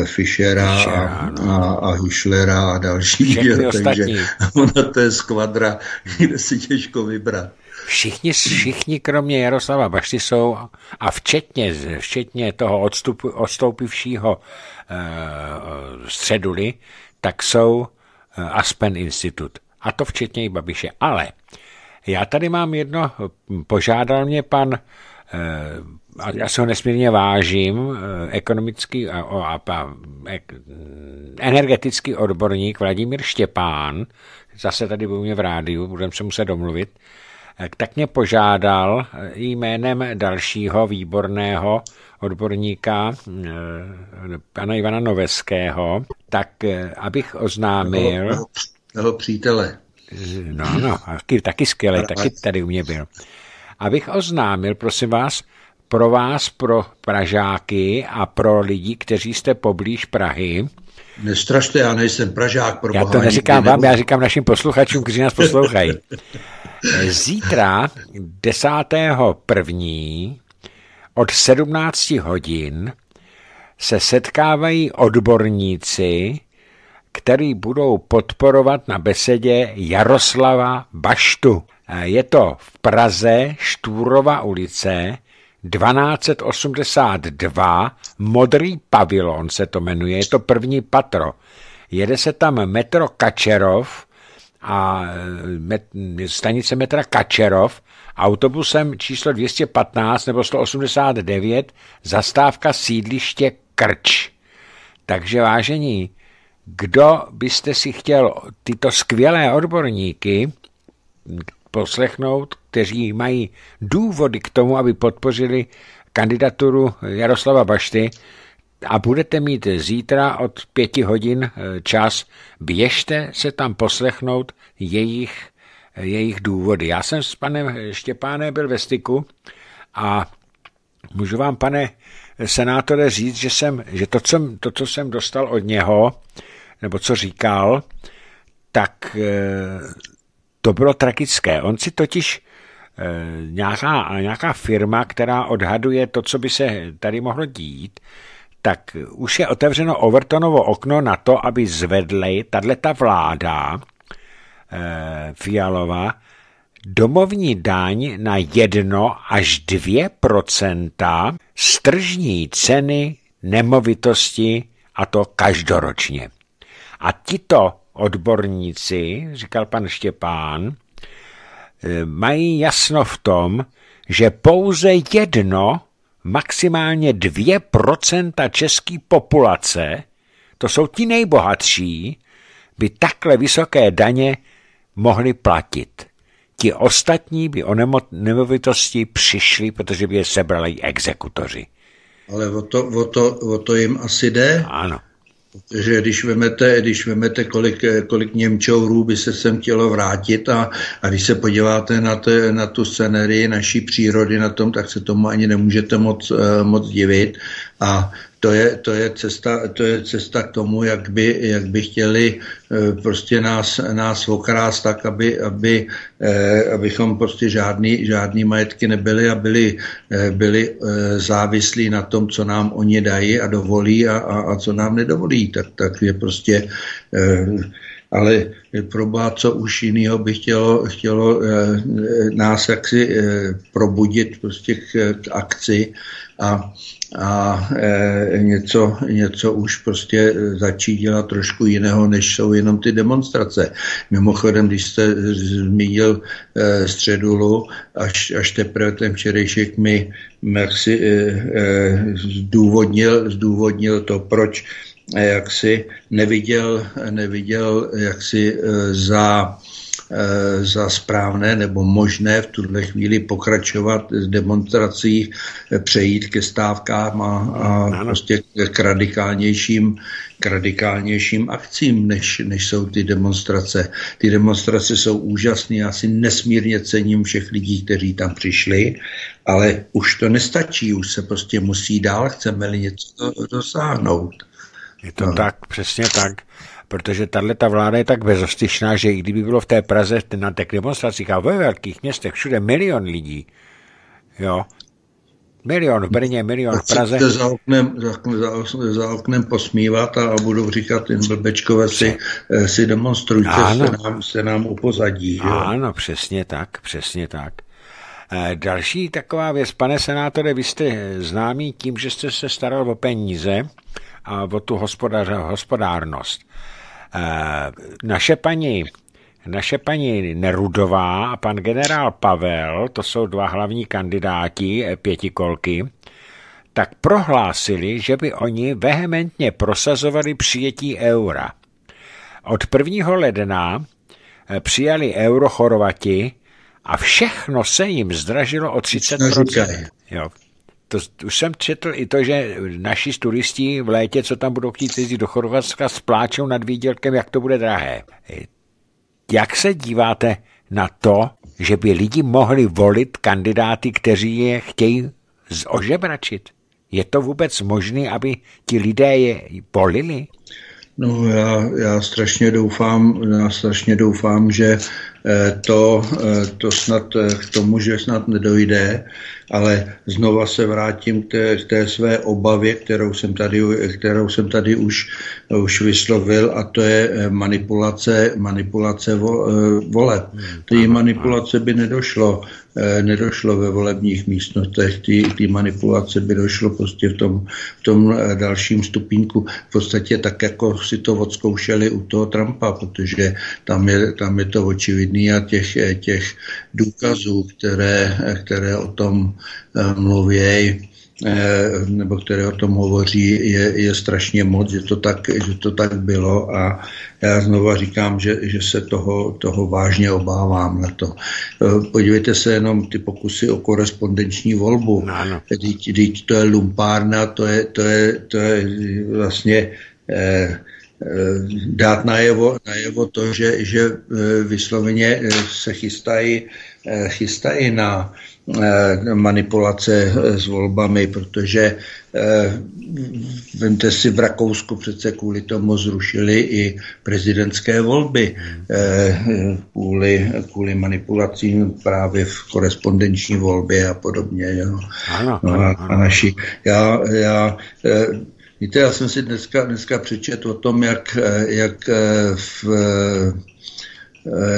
Fischera a, a, a Hischlera a další. takže [laughs] ona to je skvadra, kde si těžko vybrat. Všichni, všichni kromě Jaroslava Bašty jsou, a včetně, včetně toho odstupu, odstoupivšího uh, středuly, tak jsou Aspen Institut a to včetně i Babiše. Ale já tady mám jedno, požádal mě pan, eh, a já se ho nesmírně vážím, eh, ekonomický a, a, a energetický odborník Vladimír Štěpán, zase tady byl mě v rádiu, budeme se muset domluvit, eh, tak mě požádal jménem dalšího výborného odborníka, pana Ivana Noveského, tak abych oznámil jeho přítele. No, no, taky, taky skvělý, taky tady u mě byl. Abych oznámil, prosím vás, pro vás, pro Pražáky a pro lidi, kteří jste poblíž Prahy. Nestrašte, já nejsem Pražák. Pro já to neříkám vám, já říkám našim posluchačům, kteří nás poslouchají. [laughs] Zítra, 10. první, od 17 hodin se setkávají odborníci který budou podporovat na besedě Jaroslava Baštu. Je to v Praze, Štúrova ulice, 1282, Modrý pavilon se to jmenuje, je to první patro. Jede se tam metro Kačerov a met, stanice metra Kačerov, autobusem číslo 215 nebo 189, zastávka sídliště Krč. Takže vážení, kdo byste si chtěl tyto skvělé odborníky poslechnout, kteří mají důvody k tomu, aby podpořili kandidaturu Jaroslava Bašty a budete mít zítra od pěti hodin eh, čas, běžte se tam poslechnout jejich, jejich důvody. Já jsem s panem Štěpánem byl ve styku a můžu vám, pane senátore, říct, že, jsem, že to, co, to, co jsem dostal od něho, nebo co říkal, tak eh, to bylo tragické. On si totiž eh, nějaká, nějaká firma, která odhaduje to, co by se tady mohlo dít, tak už je otevřeno Overtonovo okno na to, aby zvedli tato vláda e, Fialova domovní daň na 1 až 2 z tržní ceny nemovitosti a to každoročně. A tito odborníci, říkal pan Štěpán, eh, mají jasno v tom, že pouze jedno, maximálně dvě procenta české populace, to jsou ti nejbohatší, by takhle vysoké daně mohli platit. Ti ostatní by o nemovitosti přišli, protože by je sebrali exekutoři. Ale o to, o to, o to jim asi jde. Ano. Protože když vemete, když vemete kolik, kolik Němčourů by se sem chtělo vrátit a, a když se podíváte na, te, na tu scenérii naší přírody na tom, tak se tomu ani nemůžete moc, moc divit, A to je, to je, cesta, to je cesta k tomu, jak by, jak by chtěli eh, prostě nás, nás okrást tak, aby, aby, eh, abychom prostě žádný, žádný majetky nebyli a byli, eh, byli závislí na tom, co nám oni dají a dovolí a, a, a co nám nedovolí. Tak, tak je prostě ale pro co už jiného by chtělo, chtělo nás jaksi probudit prostě k, k akci a a e, něco, něco už prostě začít dělat trošku jiného, než jsou jenom ty demonstrace. Mimochodem, když jste zmínil e, středulu, až, až teprve ten včerejšek mi Merci e, e, zdůvodnil, zdůvodnil to, proč e, jak si neviděl, neviděl jak si e, za za správné nebo možné v tuhle chvíli pokračovat s demonstracích, eh, přejít ke stávkám a, a prostě k radikálnějším, k radikálnějším akcím, než, než jsou ty demonstrace. Ty demonstrace jsou úžasné, já si nesmírně cením všech lidí, kteří tam přišli, ale už to nestačí, už se prostě musí dál, chceme-li něco dosáhnout. Je to no. tak, přesně tak protože tahle ta vláda je tak bezostyšná, že i kdyby bylo v té Praze na těch demonstracích a ve velkých městech všude milion lidí, jo, Milion v Brně, milion v Praze. Se za oknem, za, za, za oknem posmívat a budou říkat jen blbečkové si, eh, si demonstrujte, ano. se nám, se nám upozadí. Jo? Ano, přesně tak, přesně tak. Eh, další taková věc, pane senátore, vy jste známý tím, že jste se staral o peníze a o tu hospodář, hospodárnost. Eh, naše paní naše paní Nerudová a pan generál Pavel, to jsou dva hlavní kandidáti eh, pětikolky, tak prohlásili, že by oni vehementně prosazovali přijetí eura. Od 1. ledna eh, přijali euro Chorvati a všechno se jim zdražilo o 30%. Jo, to, už jsem četl i to, že naši turisti v létě, co tam budou chtít jezdit do Chorvatska, spláčou nad výdělkem, jak to bude drahé. Jak se díváte na to, že by lidi mohli volit kandidáty, kteří je chtějí ožebračit? Je to vůbec možné, aby ti lidé je volili? No já, já strašně doufám, já strašně doufám, že to, eh, to snad eh, k tomu, že snad nedojde, ale znova se vrátím k té, k té své obavě, kterou jsem tady, kterou jsem tady už, už vyslovil a to je manipulace, manipulace vo, voleb. Hmm, Ty manipulace by nedošlo Eh, nedošlo ve volebních místnostech, ty, ty manipulace by došlo prostě v tom, v tom eh, dalším stupínku. V podstatě tak, jako si to odzkoušeli u toho Trumpa, protože tam je, tam je to očividný a těch, eh, těch důkazů, které, které o tom mluví, Eh, nebo které o tom hovoří, je, je strašně moc, že to, tak, že to tak bylo a já znova říkám, že, že se toho, toho vážně obávám na to. Eh, podívejte se jenom ty pokusy o korespondenční volbu. Teď, to je lumpárna, to je, to je, to je vlastně eh, eh dát najevo, najevo to, že, že vysloveně se chystají, chystají na Eh, manipulace s volbami, protože eh, vemte si v Rakousku přece kvůli tomu zrušili i prezidentské volby eh, kvůli, kvůli manipulacím právě v korespondenční volbě a podobně. Jo. Ano, no a, a naši, já, já Víte, já jsem si dneska, dneska přečetl o tom, jak, jak v,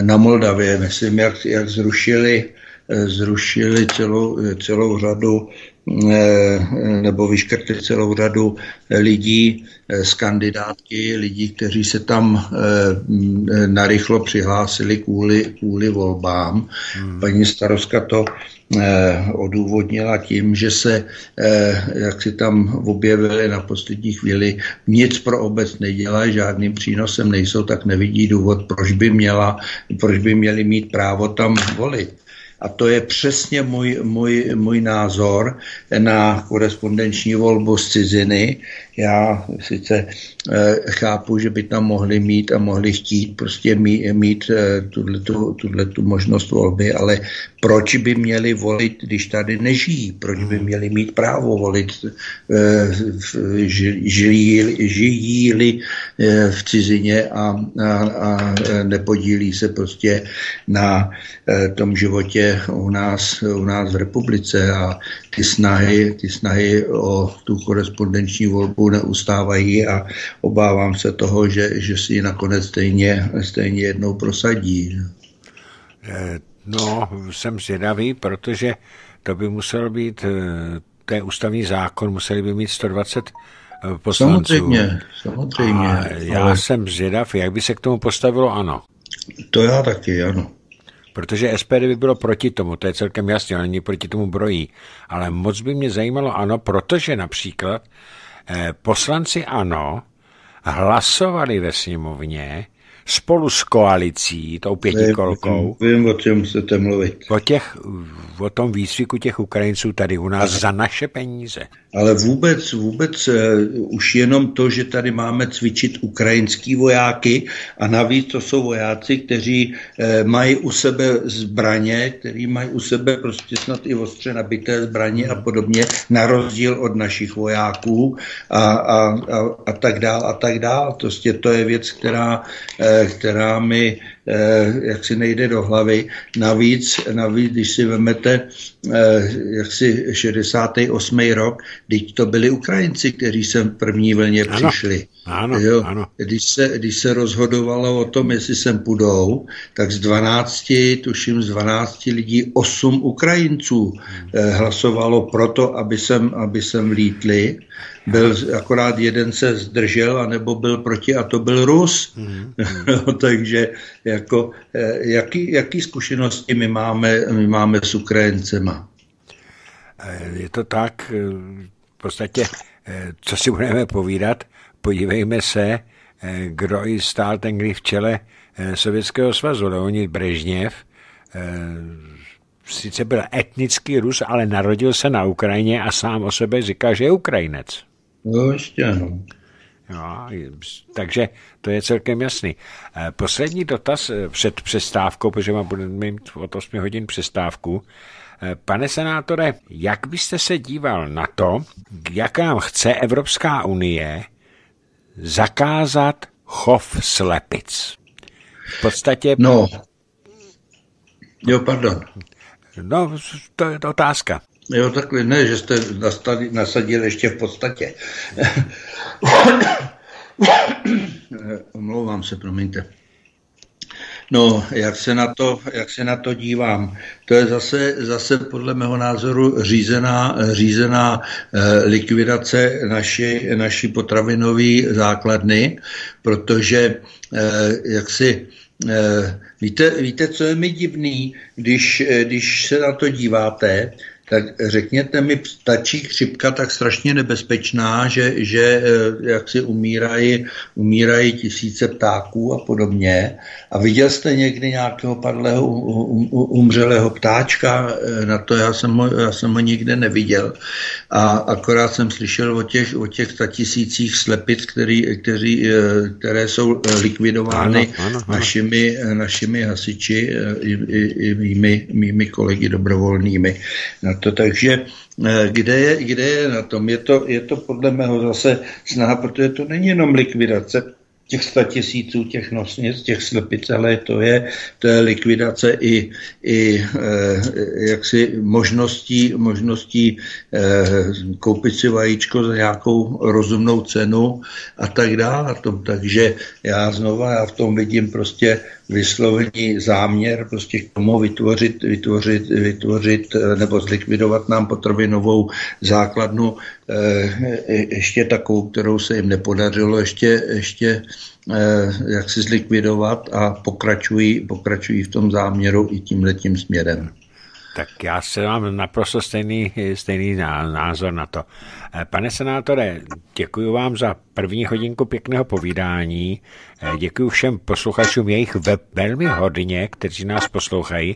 na Moldavě, myslím, jak, jak zrušili zrušili celou, celou řadu eh, nebo vyškrtli celou řadu lidí z kandidátky, lidí, kteří se tam eh, narychlo přihlásili kvůli, kvůli volbám. Hmm. Paní starostka to eh, odůvodnila tím, že se, jak si tam objevili na poslední chvíli, nic pro obec nedělají, žádným přínosem nejsou, tak nevidí důvod, proč by, měla, proč by měli mít právo tam volit. A to je přesně můj, můj, můj názor na korespondenční volbu z ciziny. Já sice eh, chápu, že by tam mohli mít a mohli chtít prostě mít, mít eh, tuhle tu možnost volby, ale proč by měli volit, když tady nežijí? Proč by hmm. měli mít právo volit, eh, žijí, žijí-li eh, v cizině a, a, a nepodílí se prostě na eh, tom životě u nás, u nás v republice a ty snahy, ty snahy o tu korespondenční volbu neustávají a obávám se toho, že, že si ji nakonec stejně, stejně jednou prosadí. No, jsem zvědavý, protože to by musel být, to je ústavní zákon, museli by mít 120 poslanců. Samozřejmě, samozřejmě. A já ale... jsem zvědav, jak by se k tomu postavilo ano. To já taky, ano. Protože SPD by bylo proti tomu, to je celkem jasné, oni proti tomu brojí. Ale moc by mě zajímalo ano, protože například eh, poslanci ano hlasovali ve sněmovně spolu s koalicí, tou pětikolkou. Vím, vím, o čem chcete mluvit. O, těch, o tom výcviku těch Ukrajinců tady u nás Aha. za naše peníze. Ale vůbec, vůbec uh, už jenom to, že tady máme cvičit ukrajinský vojáky a navíc to jsou vojáci, kteří uh, mají u sebe zbraně, kteří mají u sebe prostě snad i ostře nabité zbraně a podobně, na rozdíl od našich vojáků a, a, a, a tak dál a tak dál. Prostě to je věc, která, uh, která mi Eh, jak si nejde do hlavy. Navíc, navíc když si vezmete eh, jak si 68. rok, teď to byli Ukrajinci, kteří sem v první vlně ano, přišli. Ano, jo? ano. Když, se, když se rozhodovalo o tom, jestli sem půjdou, tak z 12, tuším z 12 lidí 8 Ukrajinců eh, hlasovalo proto, aby sem, aby sem lítli byl akorát jeden se zdržel, anebo byl proti a to byl Rus. Mm. [laughs] Takže jako, eh, jaký, jaký zkušenosti my máme, my máme s Ukrajincema? Eh, je to tak, eh, v podstatě, co si budeme povídat, podívejme se, kdo i stál ten v čele Sovětského svazu. Leonid Brežněv, sice byl etnický Rus, ale narodil se na Ukrajině a sám o sebe říká, že je Ukrajinec. No, ještě ano. No, takže to je celkem jasný. Eh, poslední dotaz eh, před přestávkou, protože mám budeme mít od 8 hodin přestávku. Eh, pane senátore, jak byste se díval na to, jak nám chce Evropská unie zakázat chov slepic? V podstatě... No, jo, pardon. No, to je otázka. Jo, takhle ne, že jste nastali, nasadil ještě v podstatě. [coughs] Omlouvám se, promiňte. No, jak se na to, jak se na to dívám, to je zase, zase podle mého názoru řízená, řízená eh, likvidace naší, naší potravinové základny, protože eh, jak si eh, víte, víte, co je mi divný, když, když se na to díváte, tak řekněte mi, ptačí chřipka tak strašně nebezpečná, že, že eh, jak si umírají, umírají tisíce ptáků a podobně. A viděl jste někdy nějakého padlého, umřelého ptáčka? Eh, na to já jsem ho, já jsem ho nikde neviděl. A akorát jsem slyšel o těch, o těch tisících slepic, který, který, eh, které jsou likvidovány ano, ano, ano. Našimi, našimi hasiči i, i, i mými, mými kolegy dobrovolnými. Na to, takže eh, kde je, kde je na tom? Je to, je to podle mého zase snaha, protože to není jenom likvidace těch sta tisíců těch nosnic, těch slepic, ale to je, to je likvidace i, i e, jaksi možností, možností e, koupit si vajíčko za nějakou rozumnou cenu a tak dále. Takže já znova já v tom vidím prostě vyslovený záměr prostě k tomu vytvořit, vytvořit, vytvořit eh, nebo zlikvidovat nám potravinovou základnu ještě takovou, kterou se jim nepodařilo ještě, ještě eh, jak si zlikvidovat a pokračují, pokračují v tom záměru i tímhletím směrem. Tak já se mám naprosto stejný, stejný názor na to. Eh, pane senátore, děkuji vám za první hodinku pěkného povídání. Eh, děkuji všem posluchačům, je jich velmi hodně, kteří nás poslouchají.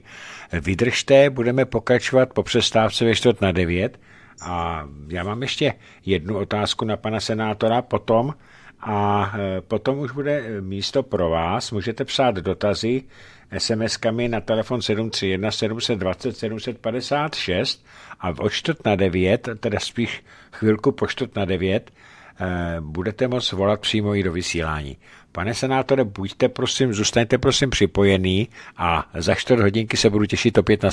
Eh, vydržte, budeme pokračovat po přestávce ve čtvrt na devět. A já mám ještě jednu otázku na pana senátora potom a potom už bude místo pro vás. Můžete psát dotazy SMS-kami na telefon 731 720 756 a o čtvrt na devět, teda spíš chvilku po čtvrt na devět, eh, budete moct volat přímo i do vysílání. Pane senátore, buďte prosím, zůstaňte prosím připojený a za čtvrt hodinky se budu těšit opět na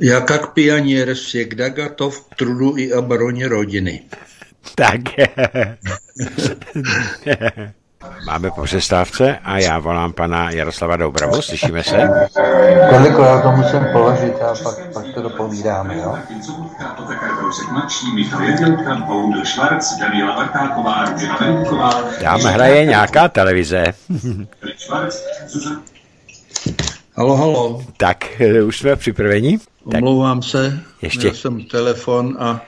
slyšenou. Já как пионер всегда готов k trudu i обороне rodiny. Tak. [laughs] Máme po přestávce a já volám pana Jaroslava Doubravu, slyšíme se? Koliko já to musím položit a pak, pak to dopovídáme, jo? Tam hraje nějaká televize. [laughs] halo, halo. Tak, eh, už jsme připraveni? Omlouvám se, ještě. Já jsem telefon a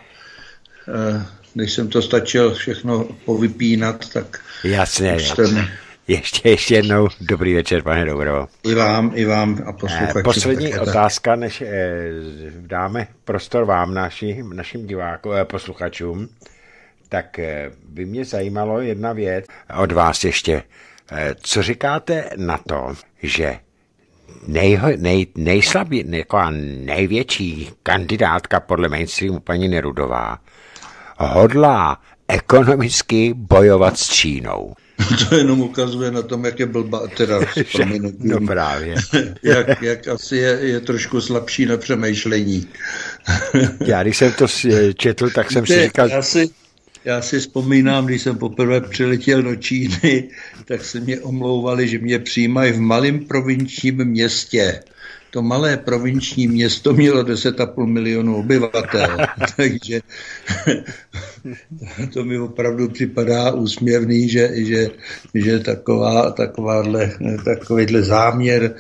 e, když jsem to stačil všechno povypínat, tak Jasně, jsem... Ještě, ještě jednou dobrý večer, pane Dobrovo. I vám, i vám a posluchači. Eh, poslední tak, otázka, než eh, dáme prostor vám, naši, našim divákům, eh, posluchačům, tak by mě zajímalo jedna věc od vás ještě. Co říkáte na to, že nejho, nej, nejslabý, jako největší kandidátka podle mainstreamu paní Nerudová hodlá ekonomicky bojovat s Čínou. [laughs] To jenom ukazuje na tom, jak je blbá, teda [laughs] no právě. [laughs] jak, jak asi je, je trošku slabší na přemýšlení. Já když jsem to četl, tak jsem si říkal... Já si, já si vzpomínám, když jsem poprvé přiletěl do Číny, tak se mě omlouvali, že mě přijímají v malém provinčním městě. To malé provinční město mělo 10,5 milionů obyvatel, [laughs] takže to mi opravdu připadá úsměvný, že, že, že taková, takováhle, takovýhle záměr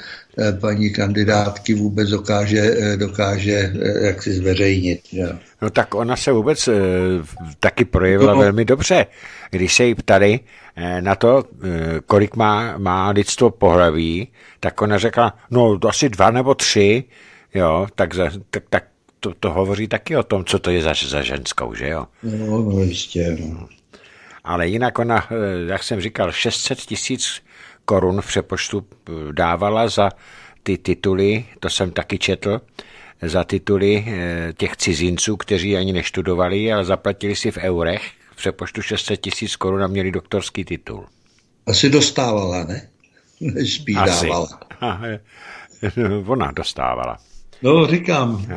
paní kandidátky vůbec dokáže, eh, dokáže eh, jak si zveřejnit. Že? No tak ona se vůbec taky projevila no. velmi dobře. Když se jí ptali na to, kolik má, má lidstvo pohlaví, tak ona řekla, no asi dva nebo tři, jo, tak, za, tak, tak to, to hovoří taky o tom, co to je za, za ženskou, že jo? No, no jistě. No. Ale jinak ona, eh, jak jsem říkal, 600 tisíc korun v přepočtu eh, dávala za ty tituly, to jsem taky četl, za tituly eh, těch cizinců, kteří ani neštudovali, ale zaplatili si v eurech v přepočtu 600 tisíc korun a měli doktorský titul. Asi dostávala, ne? [laughs] než Asi. dávala. [laughs] Ona dostávala. No, říkám. [laughs]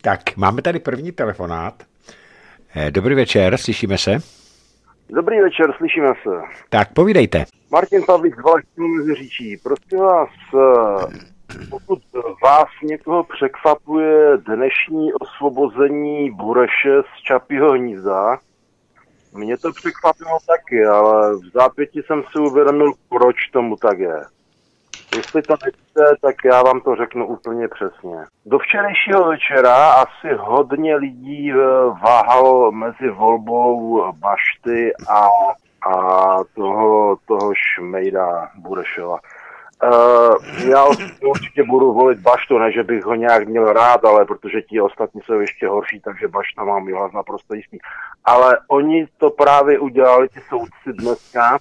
Tak, máme tady první telefonát. Eh, dobrý večer, slyšíme se? Dobrý večer, slyšíme se. Tak, povídejte. Martin Pavlík z Valašského Meziříčí. Prosím vás, eh, pokud vás někoho překvapuje dnešní osvobození Bureše z Čapího hnízda, mě to překvapilo taky, ale v zápěti jsem si uvědomil, proč tomu tak je. Jestli to nechce, tak já vám to řeknu úplně přesně. Do včerejšího večera asi hodně lidí eh, váhalo mezi volbou Bašty a, a toho, toho Šmejda Burešova. Uh, já určitě budu volit Baštu, ne, že bych ho nějak měl rád, ale protože ti ostatní jsou ještě horší, takže Bašta mám hlas naprosto jistý. Ale oni to právě udělali, ti soudci dneska,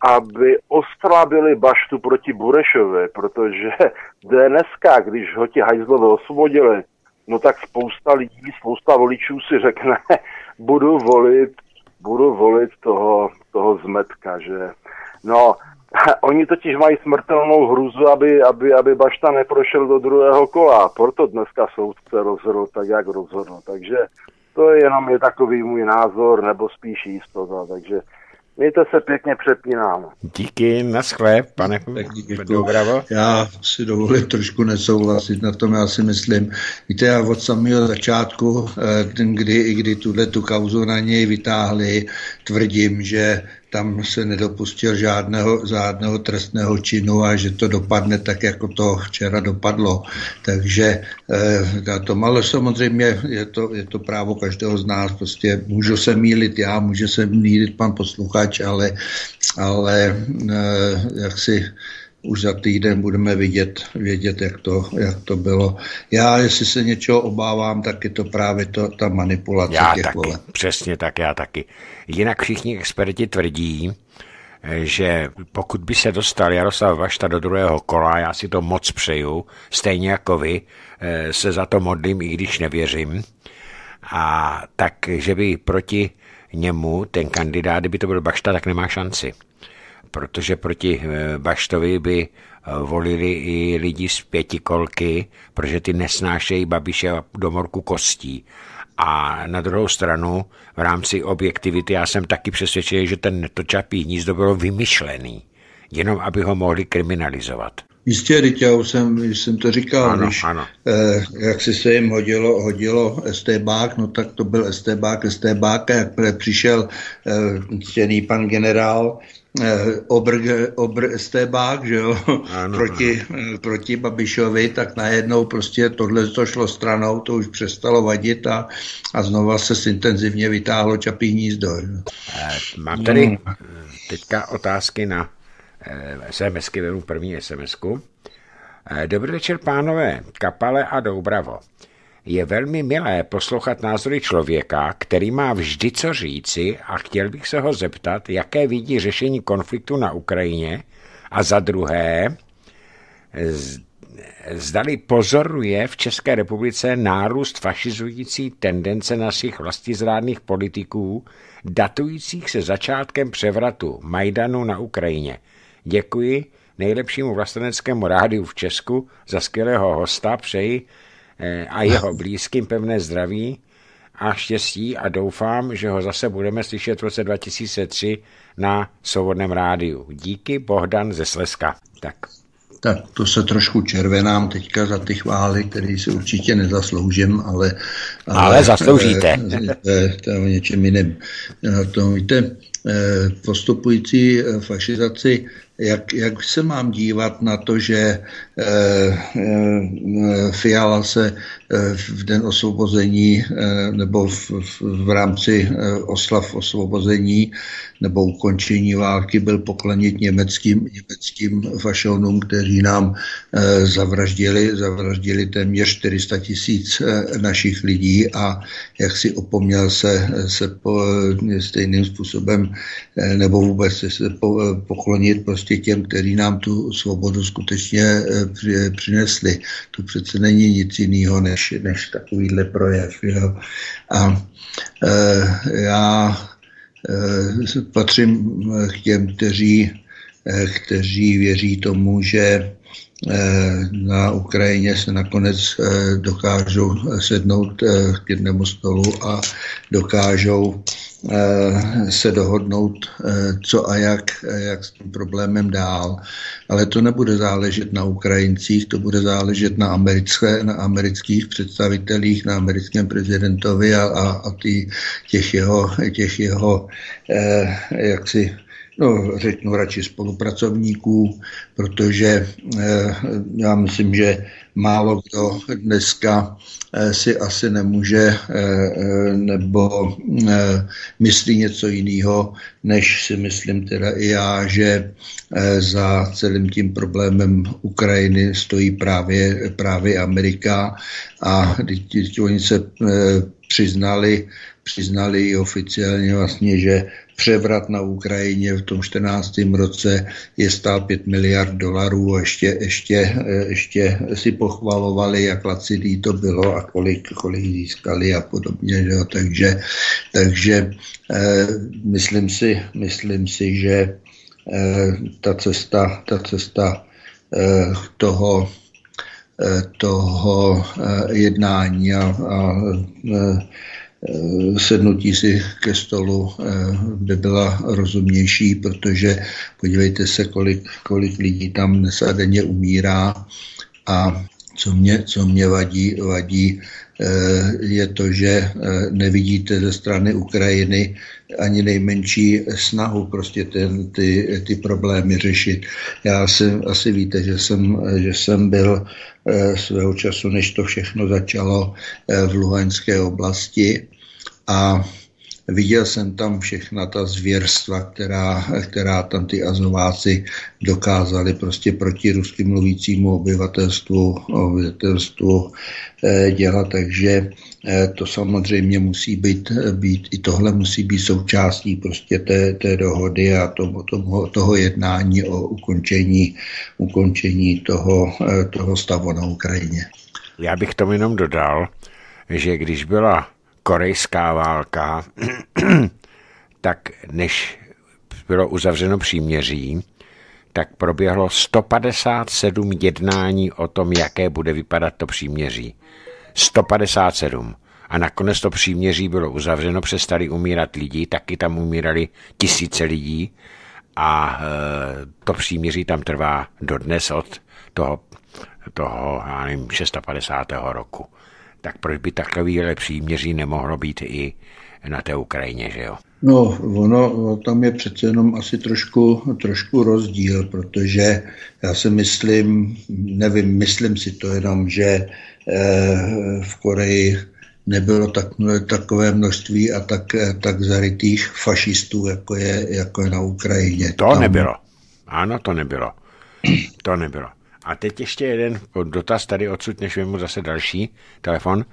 aby oslabili Baštu proti Burešovi, protože [laughs] dneska, když ho ti hajzlové osvobodili, no tak spousta lidí, spousta voličů si řekne, [laughs] budu volit, budu volit toho, toho zmetka, že no, [laughs] Oni totiž mají smrtelnou hruzu, aby, aby, aby Bašta neprošel do druhého kola. Proto dneska soudce rozhodl tak, jak rozhodl. Takže to je jenom je takový můj názor, nebo spíš jistota. Takže Mějte se pěkně, přepínám. Díky, naschle, pane Dobravo. Já si dovolím trošku nesouhlasit na tom, já si myslím, víte, já od samého začátku, eh, kdy, kdy tuhle tu kauzu na něj vytáhli, tvrdím, že tam se nedopustil žádného, žádného trestného činu a že to dopadne tak, jako to včera dopadlo. Takže eh, to ale samozřejmě je to, je to právo každého z nás. Prostě můžu se mílit já, může se mílit pan posluchač, ale, ale eh, jak si už za týden budeme vidět, vědět, jak to, jak to bylo. Já, jestli se něčeho obávám, tak je to právě to, ta manipulace já těch taky, voleb. Přesně tak, já taky. Jinak všichni experti tvrdí, že pokud by se dostal Jaroslav Vašta do druhého kola, já si to moc přeju, stejně jako vy, eh, se za to modlím, i když nevěřím, a tak, že by proti němu ten kandidát, kdyby to byl Bašta, tak nemá šanci protože proti eh, Baštovi by eh, volili i lidi z pětikolky, protože ty nesnášejí Babiše domorku kostí. A na druhou stranu, v rámci objektivity, já jsem taky přesvědčený, že ten netočapý hnízdo bylo vymyšlený, jenom aby ho mohli kriminalizovat. Jistě, teď já už jsem, jsem to říkal, ano, když, ano. Eh, jak si se jim hodilo, hodilo STBák, no tak to byl STBák, STBák, jak přišel eh, ctěný pan generál Eh, obr, obr Estebák, že jo, ano, proti, ano. proti Babišovi, tak najednou prostě tohle to šlo stranou, to už přestalo vadit a, a znova se intenzivně vytáhlo čapí hnízdo. Eh, mám tady no. teďka otázky na eh, SMSky, vezmu první SMSku. Dobrý večer, pánové, Kapale a Doubravo. Je velmi milé poslouchat názory člověka, který má vždy co říci a chtěl bych se ho zeptat, jaké vidí řešení konfliktu na Ukrajině a za druhé, zdali pozoruje v České republice nárůst fašizující tendence našich vlastizrádných politiků, datujících se začátkem převratu Majdanu na Ukrajině. Děkuji nejlepšímu vlasteneckému rádiu v Česku za skvělého hosta, přeji a jeho blízkým pevné zdraví a štěstí a doufám, že ho zase budeme slyšet v roce 2003 na Svobodném rádiu. Díky Bohdan ze Sleska. Tak. Tak to se trošku červenám teďka za ty chvály, které si určitě nezasloužím, ale... Ale, ale zasloužíte. To je, to je o něčem jiném. To víte, eh, postupující fašizaci jak, jak se mám dívat na to, že Fiala se e, v den osvobození nebo v, v, v rámci oslav osvobození nebo ukončení války byl poklonit německým, německým fašonům, kteří nám zavraždili, zavraždili téměř 400 tisíc našich lidí a jak si opomněl se, se po, stejným způsobem nebo vůbec se po, poklonit prostě těm, kteří nám tu svobodu skutečně přinesli. To přece není nic jiného než, než takovýhle projev. Jo. A e, já Eh, patřím k těm, kteří, eh, kteří věří tomu, že na Ukrajině se nakonec dokážou sednout k jednému stolu a dokážou se dohodnout, co a jak, jak s tím problémem dál. Ale to nebude záležet na Ukrajincích, to bude záležet na, americké, na amerických představitelích, na americkém prezidentovi a, a, a tý, těch jeho, těch jeho eh, jaksi no, řeknu radši spolupracovníků, protože eh, já myslím, že málo kdo dneska eh, si asi nemůže eh, nebo myslí něco jiného, než si myslím teda i já, že za celým tím problémem Ukrajiny stojí právě, právě Amerika. A oni se přiznali, přiznali i oficiálně vlastně, že převrat na Ukrajině v tom 14. roce je stál 5 miliard dolarů a ještě, ještě, ještě si pochvalovali, jak laciný to bylo a kolik, kolik získali a podobně. Že? Takže, takže eh, myslím, si, myslím si, že eh, ta cesta, ta cesta eh, toho eh, toho eh, jednání a, a Eh, sednutí si ke stolu eh, by byla rozumnější, protože podívejte se, kolik, kolik lidí tam dnes a denně umírá a co mě, co mě vadí, vadí Eh, je to, že eh, nevidíte ze strany Ukrajiny ani nejmenší snahu prostě ten, ty, ty problémy řešit. Já si asi víte, že jsem, že jsem byl eh, svého času, než to všechno začalo v Luhanské oblasti a Viděl jsem tam všechna ta zvěrstva, která, která tam ty azováci dokázali prostě proti rusky mluvícímu obyvatelstvu, obyvatelstvu eh, dělat, takže eh, to samozřejmě musí být, být, i tohle musí být součástí prostě té, té dohody a toho, toho, toho jednání o ukončení, ukončení toho, eh, toho stavu na Ukrajině. Já bych tomu jenom dodal, že když byla korejská válka, [clears throat] tak než bylo uzavřeno příměří, tak proběhlo 157 jednání o tom, jaké bude vypadat to příměří. 157. A nakonec to příměří bylo uzavřeno, přestali umírat lidi, taky tam umírali tisíce lidí a e, to příměří tam trvá dodnes od toho, toho já nevím, 650. roku tak proč by takovýhle příměří nemohlo být i na té Ukrajině, že jo? No, ono tam je přece jenom asi trošku, trošku rozdíl, protože já si myslím, nevím, myslím si to jenom, že eh, v Koreji nebylo tak, takové množství a tak, tak zarytých fašistů, jako je, jako je na Ukrajině. To tam... nebylo. Ano, to nebylo. To nebylo. A teď ještě jeden dotaz tady odsud, než mu zase další telefon.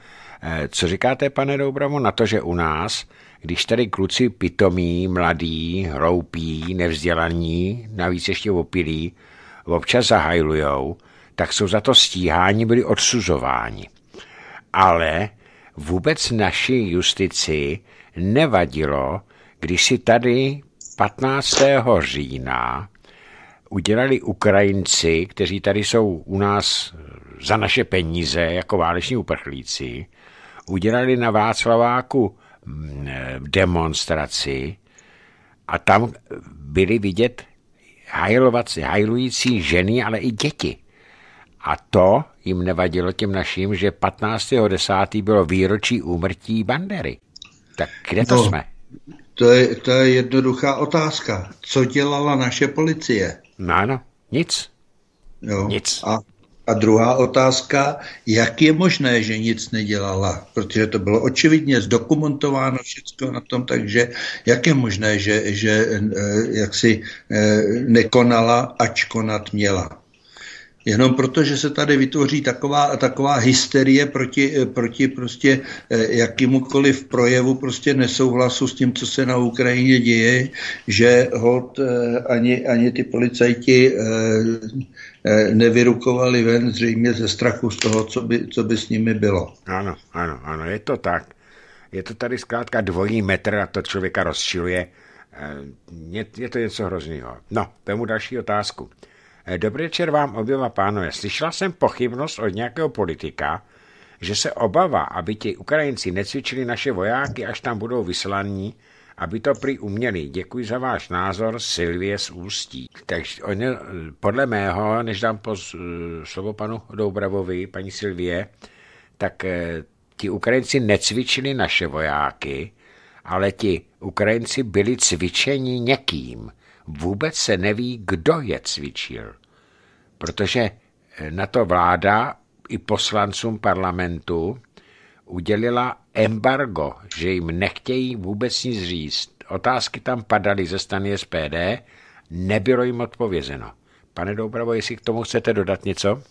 Eh, co říkáte, pane Doubramo, na to, že u nás, když tady kluci pitomí, mladí, hroupí, nevzdělaní, navíc ještě opilí, občas zahajlujou, tak jsou za to stíháni, byli odsuzováni. Ale vůbec naší justici nevadilo, když si tady 15. října udělali Ukrajinci, kteří tady jsou u nás za naše peníze jako váleční uprchlíci, udělali na Václaváku mm, demonstraci a tam byly vidět hajlovací, hajlující ženy, ale i děti. A to jim nevadilo těm našim, že 15.10. bylo výročí úmrtí Bandery. Tak kde to no, jsme? To je, to je jednoduchá otázka. Co dělala naše policie? No ano, nic. Jo. Nic. A, a druhá otázka, jak je možné, že nic nedělala? Protože to bylo očividně zdokumentováno všechno na tom, takže jak je možné, že, že eh, jak si eh, nekonala, ač konat měla? Jenom proto, že se tady vytvoří taková, taková hysterie proti, proti prostě eh, jakýmukoliv projevu prostě nesouhlasu s tím, co se na Ukrajině děje, že hod eh, ani, ani ty policajti eh, nevyrukovali ven zřejmě ze strachu z toho, co by, co by s nimi bylo. Ano, ano, ano, je to tak. Je to tady zkrátka dvojí metr a to člověka rozčiluje. Je, to něco hrozného. No, tomu další otázku. Eh, dobrý večer vám oběma pánové. Slyšela jsem pochybnost od nějakého politika, že se obava, aby ti Ukrajinci necvičili naše vojáky, až tam budou vyslaní, aby to prý uměli. Děkuji za váš názor, Silvie z Ústí. Takže oni, podle mého, než dám po slovo panu Doubravovi, paní Silvie, tak eh, ti Ukrajinci necvičili naše vojáky, ale ti Ukrajinci byli cvičeni někým vůbec se neví, kdo je cvičil. Protože na to vláda i poslancům parlamentu udělila embargo, že jim nechtějí vůbec nic říct. Otázky tam padaly ze strany SPD, nebylo jim odpovězeno. Pane Doubravo, jestli k tomu chcete dodat něco?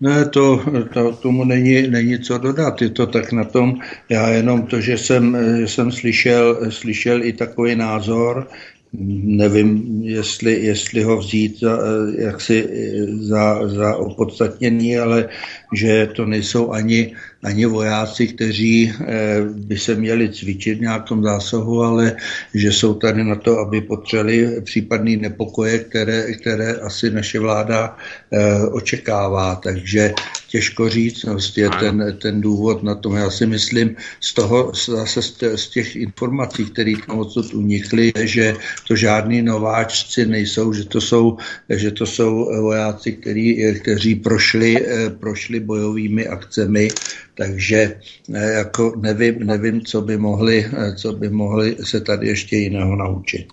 Ne, to, to tomu není, není co dodat. Je to tak na tom, já jenom to, že jsem, jsem slyšel, slyšel i takový názor, nevím, jestli, jestli ho vzít za, jaksi za, za opodstatnění, ale že to nejsou ani ani vojáci, kteří by se měli cvičit v nějakém zásahu, ale že jsou tady na to, aby potřeli případný nepokoje, které, které asi naše vláda očekává. Takže těžko říct, vlastně ten, ten důvod na tom. Já si myslím, z toho zase z těch informací, které tam odsud unikly, že to žádní nováčci nejsou, že to jsou, že to jsou vojáci, který, kteří prošli, prošli bojovými akcemi, takže eh, jako nevím, nevím, co by mohli, eh, co by mohli se tady ještě jiného naučit.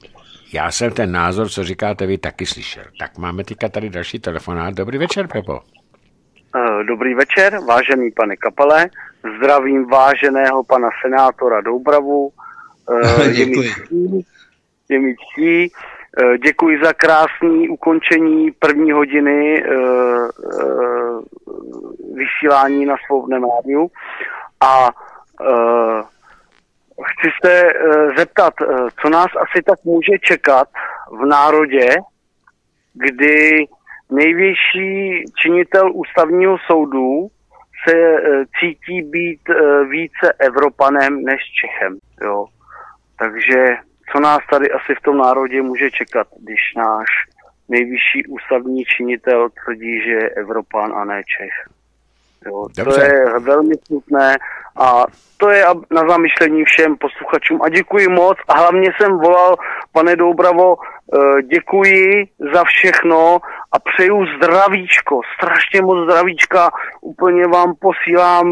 Já jsem ten názor, co říkáte vy, taky slyšel. Tak máme teďka tady další telefonát. Dobrý večer, Pepo. Eh, dobrý večer, vážený pane Kapale. Zdravím váženého pana senátora Doubravu. [laughs] Děkuji. Je mi ctí. Eh, děkuji za krásný ukončení první hodiny eh, vysílání na svobodném rádiu. A chci se zeptat, co nás asi tak může čekat v národě, kdy nejvyšší činitel ústavního soudu se e, cítí být e, více Evropanem než Čechem. Jo. Takže co nás tady asi v tom národě může čekat, když náš nejvyšší ústavní činitel tvrdí, že je Evropan a ne Čech. Jo, to je velmi smutné a to je na zamyšlení všem posluchačům. A děkuji moc a hlavně jsem volal, pane Doubravo, eh, děkuji za všechno a přeju zdravíčko, strašně moc zdravíčka, úplně vám posílám,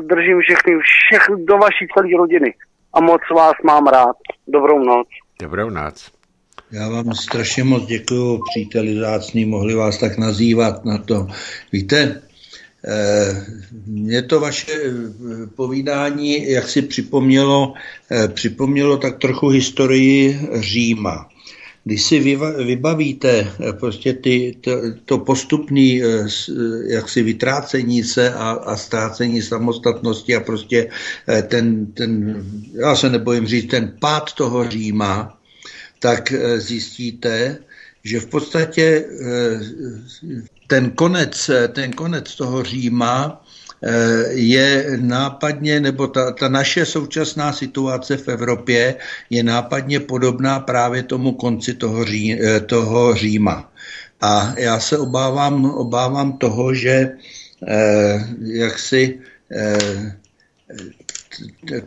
držím všechny, všechny do vaší celé rodiny a moc vás mám rád. Dobrou noc. Dobrou noc. Já vám strašně moc děkuji, příteli zácný, mohli vás tak nazývat na to. Víte, Eh, mě to vaše eh, povídání, jak si připomnělo, eh, připomnělo tak trochu historii Říma. Když si vybavíte prostě ty, to, to postupné jaksi vytrácení se a, a ztrácení samostatnosti a prostě ten, ten, já se nebojím říct, ten pád toho Říma, tak zjistíte, že v podstatě ten konec, ten konec toho Říma eh, je nápadně, nebo ta, ta naše současná situace v Evropě je nápadně podobná právě tomu konci toho, ří, eh, toho Říma. A já se obávám, obávám toho, že eh, jak si eh,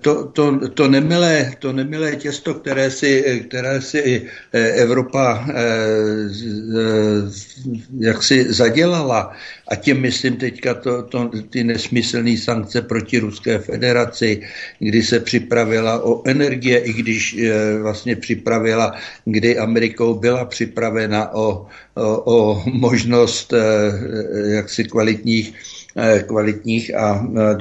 to, to, to, nemilé, to nemilé těsto, které si, které si eh, Evropa eh, eh, jak si zadělala, a tím myslím teďka to, to, ty nesmyslné sankce proti Ruské federaci, kdy se připravila o energie, i když vlastně připravila, kdy Amerikou byla připravena o, o, o možnost jaksi kvalitních kvalitních a eh,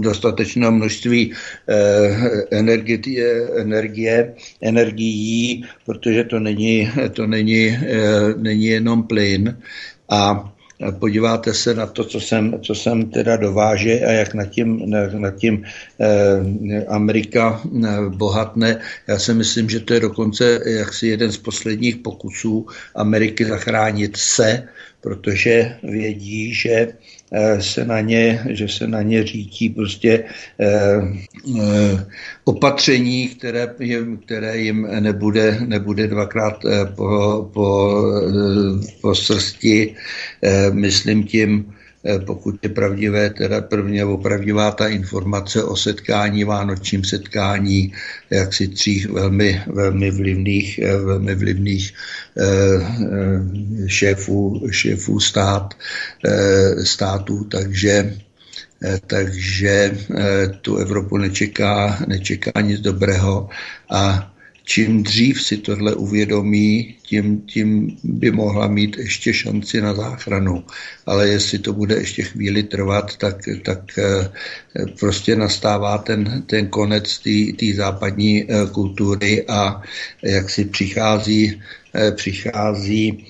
dostatečného množství eh, energie, energie, energií, protože to není, to není, není jenom plyn. A podíváte se na to, co jsem, co jsem teda dováže a jak nad tím, nad tím eh, Amerika eh, bohatne. Já si myslím, že to je dokonce jaksi jeden z posledních pokusů Ameriky zachránit se, protože vědí, že Eh, se na ně, že se na ně řítí prostě eh, eh, opatření, které jim, které jim nebude, nebude dvakrát po, po, po srsti, myslím tím Eh, pokud je pravdivé, teda prvně opravdivá ta informace o setkání, vánočním setkání, jak si tří velmi, velmi vlivných, eh, velmi vlivných eh, šéfů, šéfů stát, států, takže takže tu Evropu nečeká, nečeká nic dobrého a čím dřív si tohle uvědomí, tím, tím by mohla mít ještě šanci na záchranu. Ale jestli to bude ještě chvíli trvat, tak, tak eh, prostě nastává ten, ten konec té západní eh, kultury a jak si přichází, eh, přichází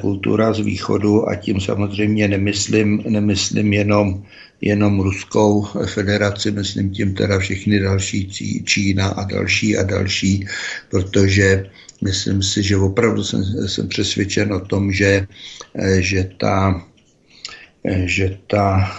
kultura z východu a tím samozřejmě nemyslím, nemyslím jenom jenom Ruskou federaci, myslím tím teda všechny další, Čína a další a další, protože myslím si, že opravdu jsem, jsem přesvědčen o tom, že, že ta, že ta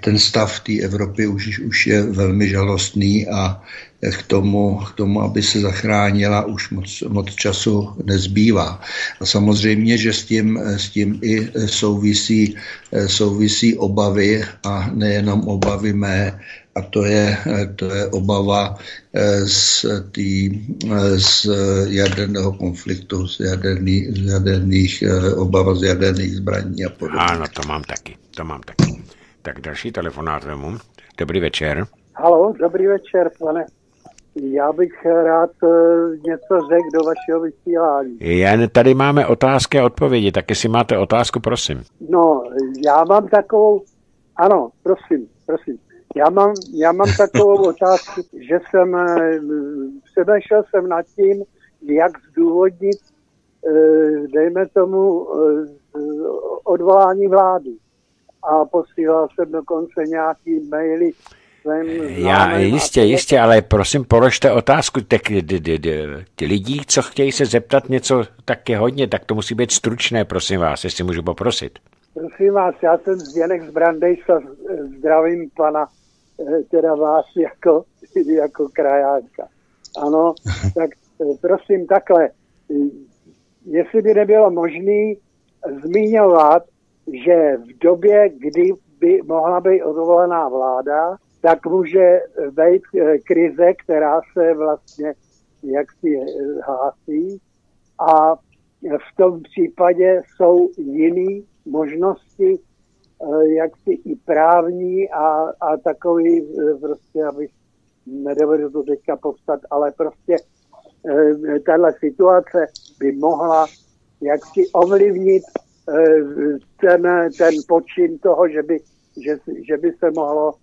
ten stav té Evropy už, už je velmi žalostný a k tomu, k tomu, aby se zachránila, už moc, moc času nezbývá. A samozřejmě, že s tím, s tím i souvisí, souvisí obavy a nejenom obavy mé, a to je, to je obava z, tý, z jaderného konfliktu, z, jaderný, z jaderných, obava z jaderných zbraní a podobně. Ano, to mám taky, to mám taky. Tak další telefonát vemu. Dobrý večer. Halo, dobrý večer, pane. Já bych rád eh, něco řekl do vašeho vysílání. Jen tady máme otázky a odpovědi, tak jestli máte otázku, prosím. No, já mám takovou, ano, prosím, prosím. Já mám, já mám takovou [laughs] otázku, že jsem, eh, přemýšlel jsem nad tím, jak zdůvodnit, eh, dejme tomu, odvolání vlády a posílal jsem dokonce nějaký maily já, jistě, jistě, ale prosím, položte otázku. Tak, ty lidí, co chtějí se zeptat něco, tak je hodně, tak to musí být stručné, prosím vás, jestli můžu poprosit. Prosím vás, já jsem Zděnek z Brandejsa, zdravím pana, eh, teda vás [laughs] jako, jako krajánka. Ano, [laughs] tak eh, prosím takhle, jestli by nebylo možné zmiňovat, že v době, kdy by mohla být odvolená vláda, tak může být eh, krize, která se vlastně jaksi eh, hlásí. A v tom případě jsou jiné možnosti, eh, jaksi i právní a, a takový prostě, abych nedovedu to teďka popsat, ale prostě tahle situace by mohla jaksi ovlivnit ten, ten počin toho, že by, že, že by se mohlo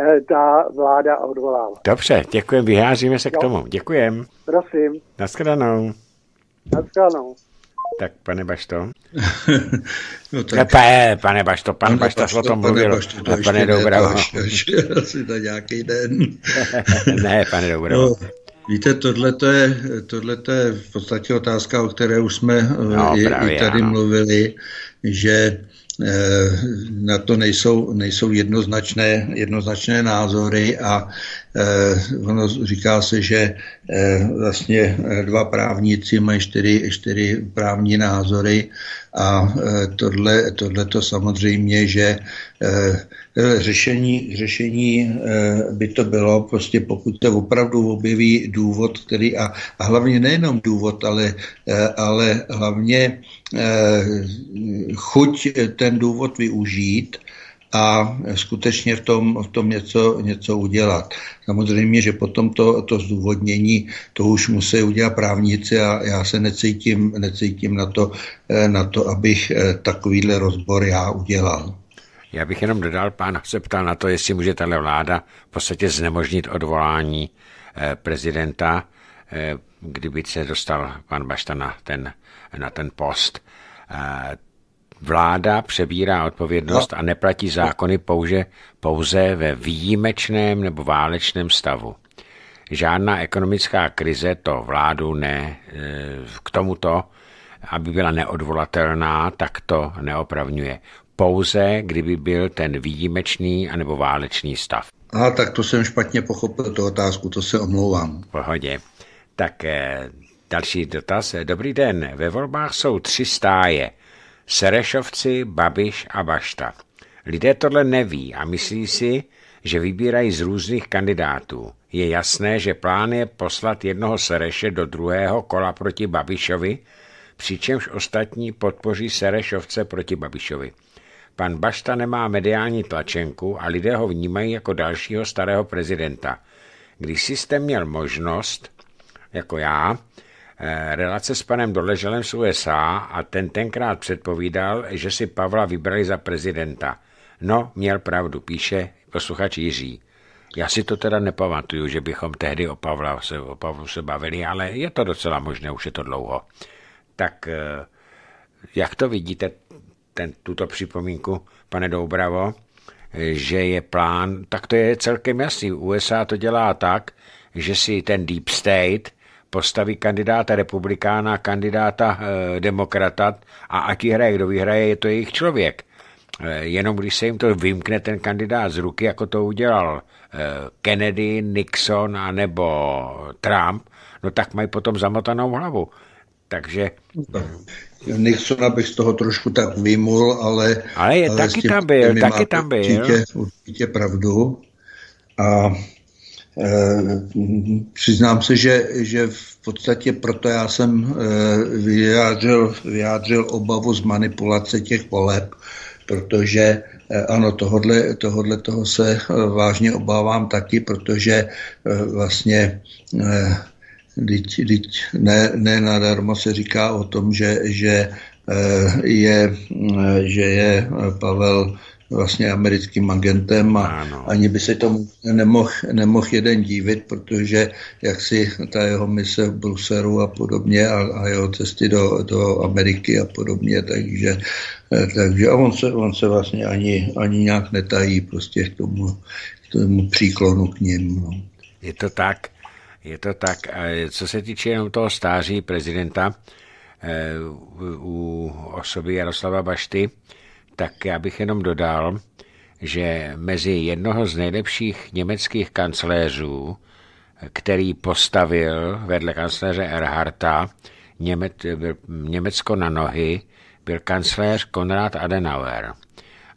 eh, ta vláda odvolávat. Dobře, děkujem, vyháříme se jo. k tomu. Děkujem. Prosím. Naschledanou. Naschledanou. Tak, pane Bašto. [laughs] no tak... Ne, pane Bašto, pan no, Bašto Bašto, o tom mluvil. Bašto, to pane Dobravo. Asi to nějaký den. [laughs] ne, pane [laughs] Dobravo. No, Víte, tohle je, je v podstatě otázka, o které už jsme no, i, právě, i tady ano. mluvili, že eh, na to nejsou, nejsou jednoznačné, jednoznačné názory a eh, ono říká se, že eh, vlastně dva právníci mají čtyři, čtyři právní názory a tohle, tohle to samozřejmě, že řešení, řešení by to bylo prostě pokud se opravdu objeví důvod, který a, a hlavně nejenom důvod, ale, ale hlavně chuť ten důvod využít a skutečně v tom, v tom něco, něco udělat. Samozřejmě, že potom to, to zdůvodnění, to už musí udělat právníci a já se necítím, necítím na, to, na to, abych takovýhle rozbor já udělal. Já bych jenom dodal, pán se ptal na to, jestli může tahle vláda v podstatě znemožnit odvolání eh, prezidenta, eh, kdyby se dostal pan Bašta na ten, na ten post. Vláda přebírá odpovědnost a neplatí zákony pouze, pouze ve výjimečném nebo válečném stavu. Žádná ekonomická krize to vládu ne, k tomuto, aby byla neodvolatelná, tak to neopravňuje pouze kdyby byl ten výjimečný anebo válečný stav. A tak to jsem špatně pochopil, tu otázku, to se omlouvám. Pohodě. Tak eh, další dotaz. Dobrý den, ve volbách jsou tři stáje. Serešovci, Babiš a Bašta. Lidé tohle neví a myslí si, že vybírají z různých kandidátů. Je jasné, že plán je poslat jednoho Sereše do druhého kola proti Babišovi, přičemž ostatní podpoří Serešovce proti Babišovi. Pan Bašta nemá mediální tlačenku a lidé ho vnímají jako dalšího starého prezidenta. Když systém měl možnost, jako já, relace s panem Doleželem z USA a ten tenkrát předpovídal, že si Pavla vybrali za prezidenta. No, měl pravdu, píše posluchač Jiří. Já si to teda nepamatuju, že bychom tehdy o, Pavla se, o Pavlu se bavili, ale je to docela možné, už je to dlouho. Tak eh, jak to vidíte, ten, tuto připomínku, pane Doubravo, že je plán, tak to je celkem jasný. USA to dělá tak, že si ten deep state postaví kandidáta republikána, kandidáta e, demokrata a ať hraje, kdo vyhraje, je to jejich člověk. jenom když se jim to vymkne ten kandidát z ruky, jako to udělal Kennedy, Nixon a nebo Trump, no tak mají potom zamotanou hlavu. Takže... Nixona bych z toho trošku tak vymul, ale... Ale, je, ale taky tam byl, taky tam byl. Určitě, určitě pravdu. A e, přiznám se, že, že v podstatě proto já jsem e, vyjádřil, vyjádřil obavu z manipulace těch voleb, protože e, ano, tohodle, tohodle toho se vážně obávám taky, protože vlastně Teď, teď ne, ne nadarmo se říká o tom, že, že, eh, je, eh, že je Pavel vlastně americkým agentem a ano. ani by se tomu nemohl, nemohl jeden dívit, protože jak si ta jeho mise v Bruselu a podobně a, a jeho cesty do, do Ameriky a podobně, takže, eh, takže a on se, on se vlastně ani, ani nějak netají prostě k tomu, k tomu příklonu k ním. No. Je to tak. Je to tak. Co se týče jenom toho stáří prezidenta eh, u osoby Jaroslava Bašty, tak já bych jenom dodal, že mezi jednoho z nejlepších německých kancléřů, který postavil vedle kancléře Erharta Německo na nohy, byl kancléř Konrad Adenauer.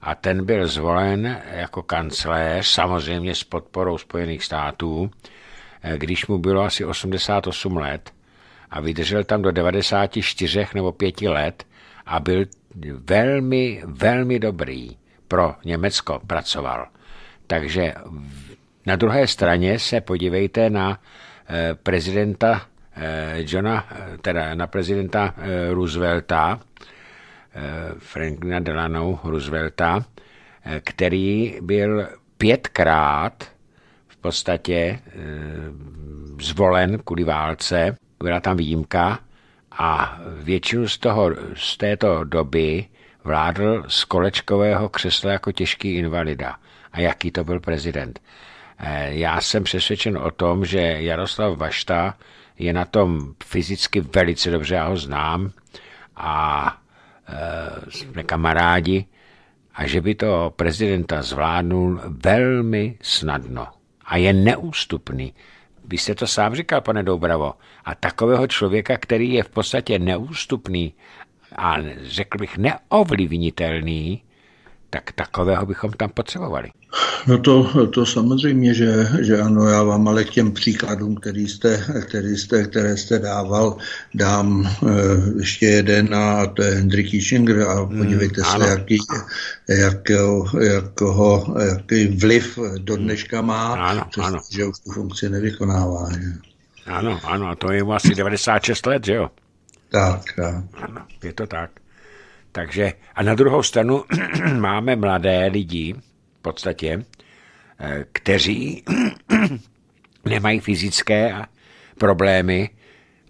A ten byl zvolen jako kancléř, samozřejmě s podporou Spojených států, když mu bylo asi 88 let a vydržel tam do 94 nebo 5 let a byl velmi, velmi dobrý pro Německo pracoval. Takže na druhé straně se podívejte na eh, prezidenta eh, Johna, teda na prezidenta Roosevelta, Franklina Delano Roosevelta, který byl pětkrát podstatě e, zvolen kvůli válce, byla tam výjimka a většinu z, toho, z této doby vládl z kolečkového křesla jako těžký invalida. A jaký to byl prezident. E, já jsem přesvědčen o tom, že Jaroslav Vašta je na tom fyzicky velice dobře, já ho znám a e, jsme kamarádi a že by to prezidenta zvládnul velmi snadno a je neústupný. Vy jste to sám říkal, pane Doubravo. A takového člověka, který je v podstatě neústupný a řekl bych neovlivnitelný, tak takového bychom tam potřebovali. No to, to samozřejmě, že, že ano, já vám ale k těm příkladům, který jste, který jste, které jste dával, dám e, ještě jeden a to je Hendrik Kissinger a hmm, podívejte hmm, se, jaký, jak, jak ho, jaký vliv do dneška má, ano, přes, ano. že už tu funkci nevykonává. Že? Ano, ano, a to je mu asi 96 let, že jo? Tak, tak. Ano, je to tak. Takže a na druhou stranu [clears throat] máme mladé lidi, v podstatě, eh, kteří [clears throat] nemají fyzické problémy,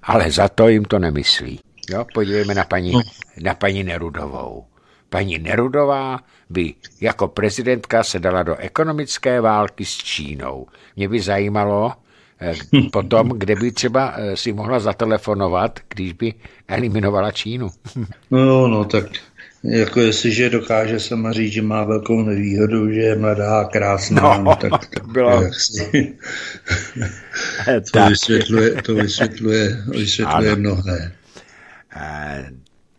ale za to jim to nemyslí. Jo, podívejme na paní, na paní Nerudovou. Paní Nerudová by jako prezidentka se dala do ekonomické války s Čínou. Mě by zajímalo potom, kde by třeba eh, si mohla zatelefonovat, když by eliminovala Čínu. No, no, tak jako jestliže dokáže sama říct, že má velkou nevýhodu, že je mladá, krásná, no, no tak, tak bylo. Si, to, tak. vysvětluje, to vysvětluje, vysvětluje mnohé.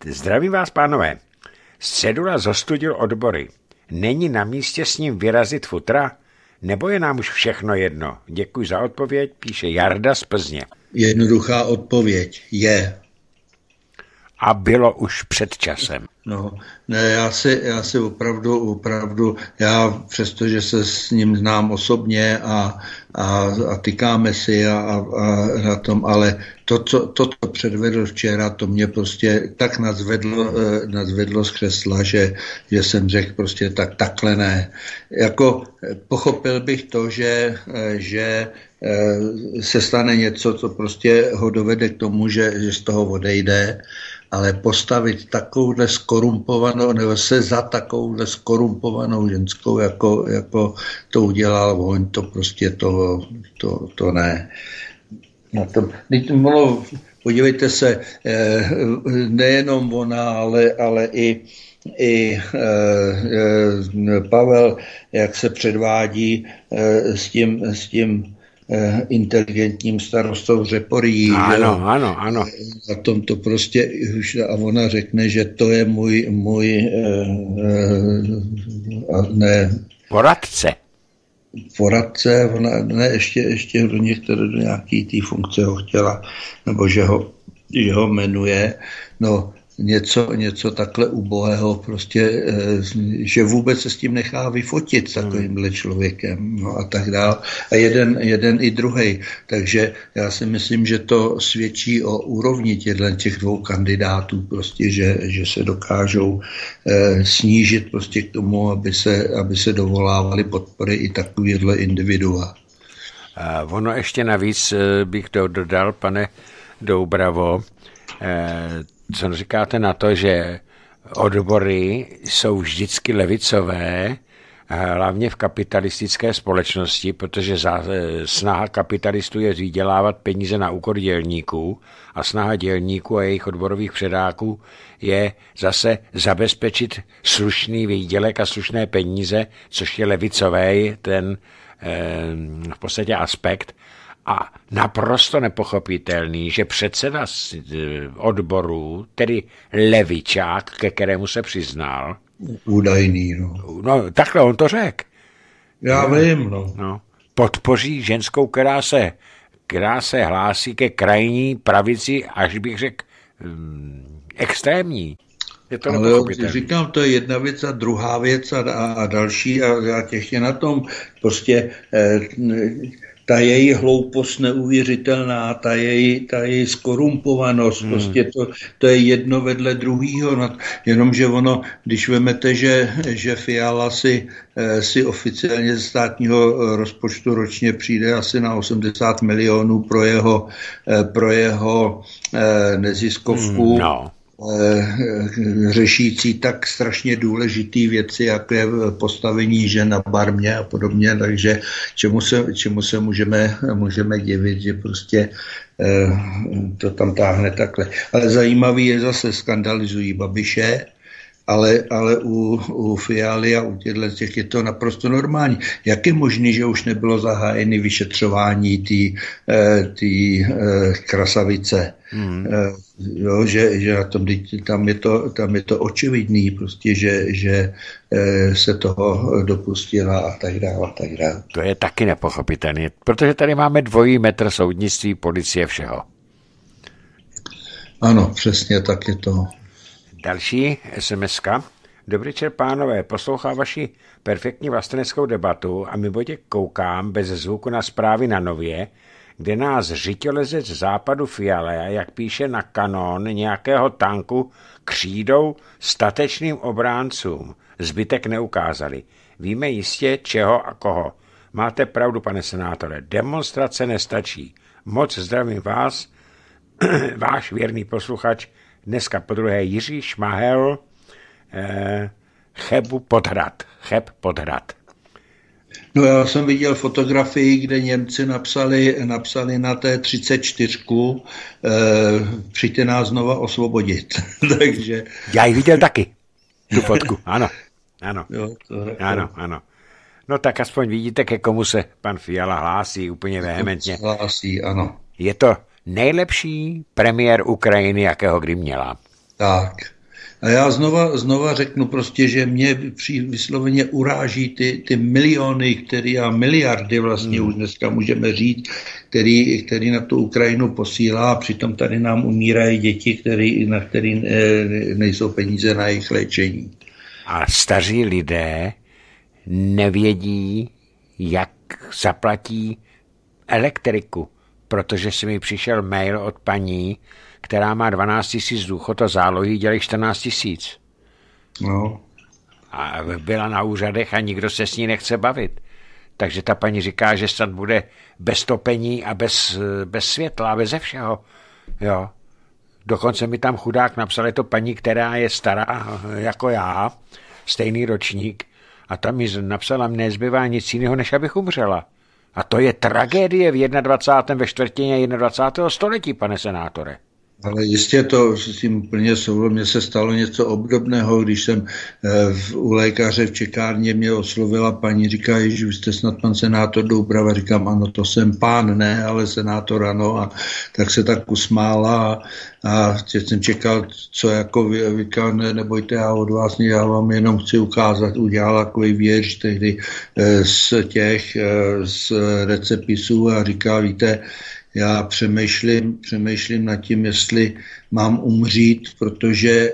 Zdravím vás, pánové. Středula zostudil odbory. Není na místě s ním vyrazit futra? Nebo je nám už všechno jedno? Děkuji za odpověď, píše Jarda z Plzně. Jednoduchá odpověď je a bylo už před časem. No, ne, já si, já si opravdu, opravdu, já přestože se s ním znám osobně a, a, a tykáme si a, a, a na tom, ale to co, to, co předvedl včera, to mě prostě tak nazvedlo, eh, nazvedlo z křesla, že, že jsem řekl prostě tak, takhle ne. Jako eh, pochopil bych to, že, eh, že se stane něco, co prostě ho dovede k tomu, že, že z toho odejde, ale postavit takovouhle skorumpovanou, nebo se za takovouhle skorumpovanou ženskou, jako, jako to udělal on, to prostě to, to, to ne. Na tom, ono, podívejte se, eh, nejenom ona, ale, ale i i Pavel, jak se předvádí s tím, s tím inteligentním starostou Řeporí. Ano, ano, ano. A tom to prostě, a ona řekne, že to je můj, můj ne... Poradce poradce, ona ne, ještě, ještě do některé do nějaký té funkce ho chtěla, nebo že ho, že ho jmenuje, no něco, něco takhle ubohého, prostě, eh, že vůbec se s tím nechá vyfotit s takovýmhle člověkem no a tak dále. A jeden, jeden i druhý. Takže já si myslím, že to svědčí o úrovni těchto těch dvou kandidátů, prostě, že, že se dokážou eh, snížit prostě k tomu, aby se, aby se dovolávali podpory i takovýhle individua. A ono ještě navíc eh, bych dodal, pane Doubravo, eh, co říkáte na to, že odbory jsou vždycky levicové, hlavně v kapitalistické společnosti, protože za, snaha kapitalistů je vydělávat peníze na úkor dělníků a snaha dělníků a jejich odborových předáků je zase zabezpečit slušný výdělek a slušné peníze, což je levicové ten eh, v podstatě aspekt. A naprosto nepochopitelný, že předseda odboru, tedy Levičák, ke kterému se přiznal, Údajný, no. No, takhle on to řekl. Já no, vím, no. no. Podpoří ženskou, která se, která se hlásí ke krajní pravici, až bych řekl, um, extrémní. Je to Ale říkám, to je jedna věc a druhá věc a, a, a další a, těch je na tom. Prostě eh, ta její hloupost neuvěřitelná, ta její, ta její skorumpovanost, hmm. prostě to, to je jedno vedle druhého, no, jenomže ono, když vemete, že, že Fiala si, eh, si oficiálně ze státního rozpočtu ročně přijde asi na 80 milionů pro jeho, eh, pro jeho eh, neziskovku, hmm, no Eh, řešící tak strašně důležitý věci, jako je postavení žen na barmě a podobně, takže čemu se, čemu se můžeme, můžeme divit, že prostě eh, to tam táhne takhle. Ale zajímavý je zase, skandalizují Babiše, ale, ale u, u Fialy a u těchto těch je to naprosto normální. Jak je možné, že už nebylo zahájeny vyšetřování té eh, krasavice? Hmm. Eh, jo, že, že na tom, tam, je to, tam je to očividný, prostě, že, že eh, se toho dopustila a tak dále. A tak dále. To je taky nepochopitelné, protože tady máme dvojí metr soudnictví, policie, všeho. Ano, přesně tak je to. Další sms -ka. Dobrý večer, pánové, poslouchám vaši perfektní vlasteneckou debatu a my bodě koukám bez zvuku na zprávy na nově, kde nás řitělezec západu Fiale, jak píše na kanon nějakého tanku, křídou statečným obráncům. Zbytek neukázali. Víme jistě, čeho a koho. Máte pravdu, pane senátore, demonstrace nestačí. Moc zdravím vás, [clears throat] váš věrný posluchač, dneska po druhé Jiří Šmahel, eh, Chebu Podhrad. Cheb Podhrad. No já jsem viděl fotografii, kde Němci napsali, napsali na té 34 eh, přijďte nás znova osvobodit. [laughs] Takže... Já ji viděl taky, tu fotku, ano. Ano, [laughs] jo, to ano, ano. No tak aspoň vidíte, ke komu se pan Fiala hlásí úplně vehementně. Hlásí, ano. Je to nejlepší premiér Ukrajiny, jakého kdy měla. Tak. A já znova, znova řeknu prostě, že mě při vysloveně uráží ty, ty miliony, který a miliardy vlastně hmm. už dneska můžeme říct, který, který na tu Ukrajinu posílá a přitom tady nám umírají děti, který, na který ne, nejsou peníze na jejich léčení. A staří lidé nevědí, jak zaplatí elektriku protože si mi přišel mail od paní, která má 12 tisíc důchod a zálohy dělají 14 tisíc. No. A byla na úřadech a nikdo se s ní nechce bavit. Takže ta paní říká, že snad bude bez topení a bez, bez světla a bez všeho. Jo. Dokonce mi tam chudák napsal, je to paní, která je stará jako já, stejný ročník, a tam mi napsala, mne nezbývá nic jiného, než abych umřela. A to je tragédie v 21. ve čtvrtině 21. století, pane senátore. Ale jistě to s tím plně souhlasím. Mně se stalo něco obdobného, když jsem eh, v, u lékaře v čekárně mě oslovila paní, říká, že vy jste snad pan senátor Doubrava, říkám, ano, to jsem pán, ne, ale senátor ano, a tak se tak usmála a, a teď jsem čekal, co jako vy, říkal, ne, nebojte, já od vás, já vám jenom chci ukázat, udělal takový věž tehdy eh, z těch, eh, z recepisů a říkal, víte, já přemýšlím, přemýšlím nad tím, jestli mám umřít, protože e,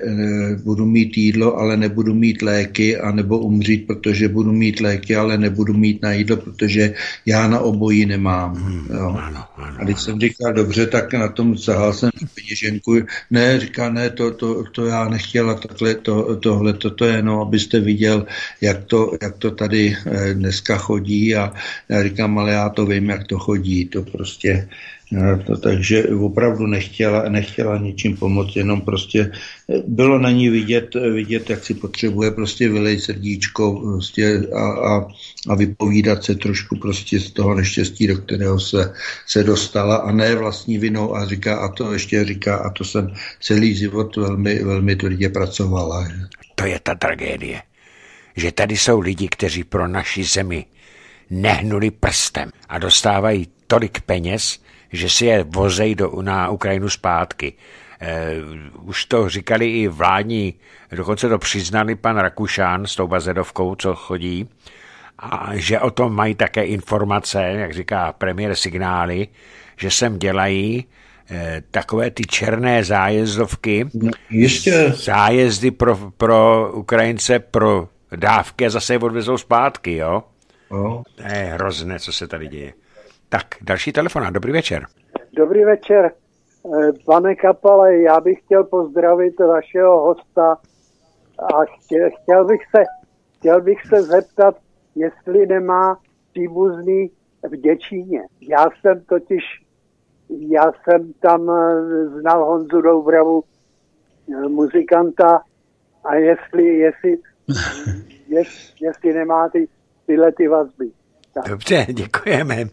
budu mít jídlo, ale nebudu mít léky, anebo umřít, protože budu mít léky, ale nebudu mít na jídlo, protože já na obojí nemám. Hmm, jo. Ano, ano, a když jsem říkal, dobře, tak na tom zahal jsem peněženku. Ne, říká, ne, to, to, to já nechtěla, takhle, to, tohle, to, to je jenom, abyste viděl, jak to, jak to tady e, dneska chodí a já říkám, ale já to vím, jak to chodí, to prostě takže opravdu nechtěla, nechtěla ničím pomoct, jenom prostě bylo na ní vidět, vidět jak si potřebuje prostě vylejt srdíčko prostě a, a, a vypovídat se trošku prostě z toho neštěstí, do kterého se, se dostala a ne vlastní vinou a říká a to ještě říká a to jsem celý život velmi, velmi tvrdě pracovala. To je ta tragédie, že tady jsou lidi, kteří pro naši zemi nehnuli prstem a dostávají tolik peněz, že si je vozej do, na Ukrajinu zpátky. Eh, už to říkali i vládní, dokonce to přiznali pan Rakušán s tou bazedovkou, co chodí, a že o tom mají také informace, jak říká premiér signály, že sem dělají eh, takové ty černé zájezdovky, no, ještě. zájezdy pro, pro Ukrajince pro dávky a zase je odvezou zpátky, jo? Oh. To je hrozné, co se tady děje. Tak, další telefon. Dobrý večer. Dobrý večer. Eh, pane Kapale, já bych chtěl pozdravit vašeho hosta a chtěl, chtěl, bych, se, chtěl bych se zeptat, jestli nemá příbuzný v Děčíně. Já jsem totiž, já jsem tam eh, znal Honzu Doubravu, eh, muzikanta, a jestli, jestli, jestli, [laughs] jestli nemá ty, tyhle ty vazby. Dobře, děkujeme. [laughs]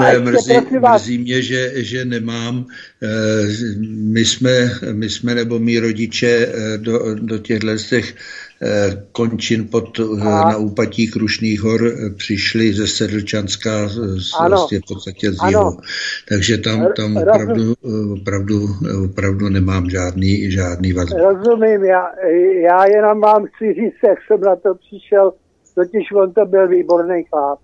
ne, mrzí, mrzí mě, že, že nemám. Eh, my jsme, my jsme nebo mý rodiče eh, do, do těchto těch eh, končin pod, a... na úpatí Krušných hor přišli ze Sedlčanska z, vlastně v podstatě z jihu. Takže tam, tam opravdu, opravdu, opravdu nemám žádný, žádný vazbu. Rozumím, já, já jenom vám chci říct, jak jsem na to přišel, Totiž on to byl výborný chlap.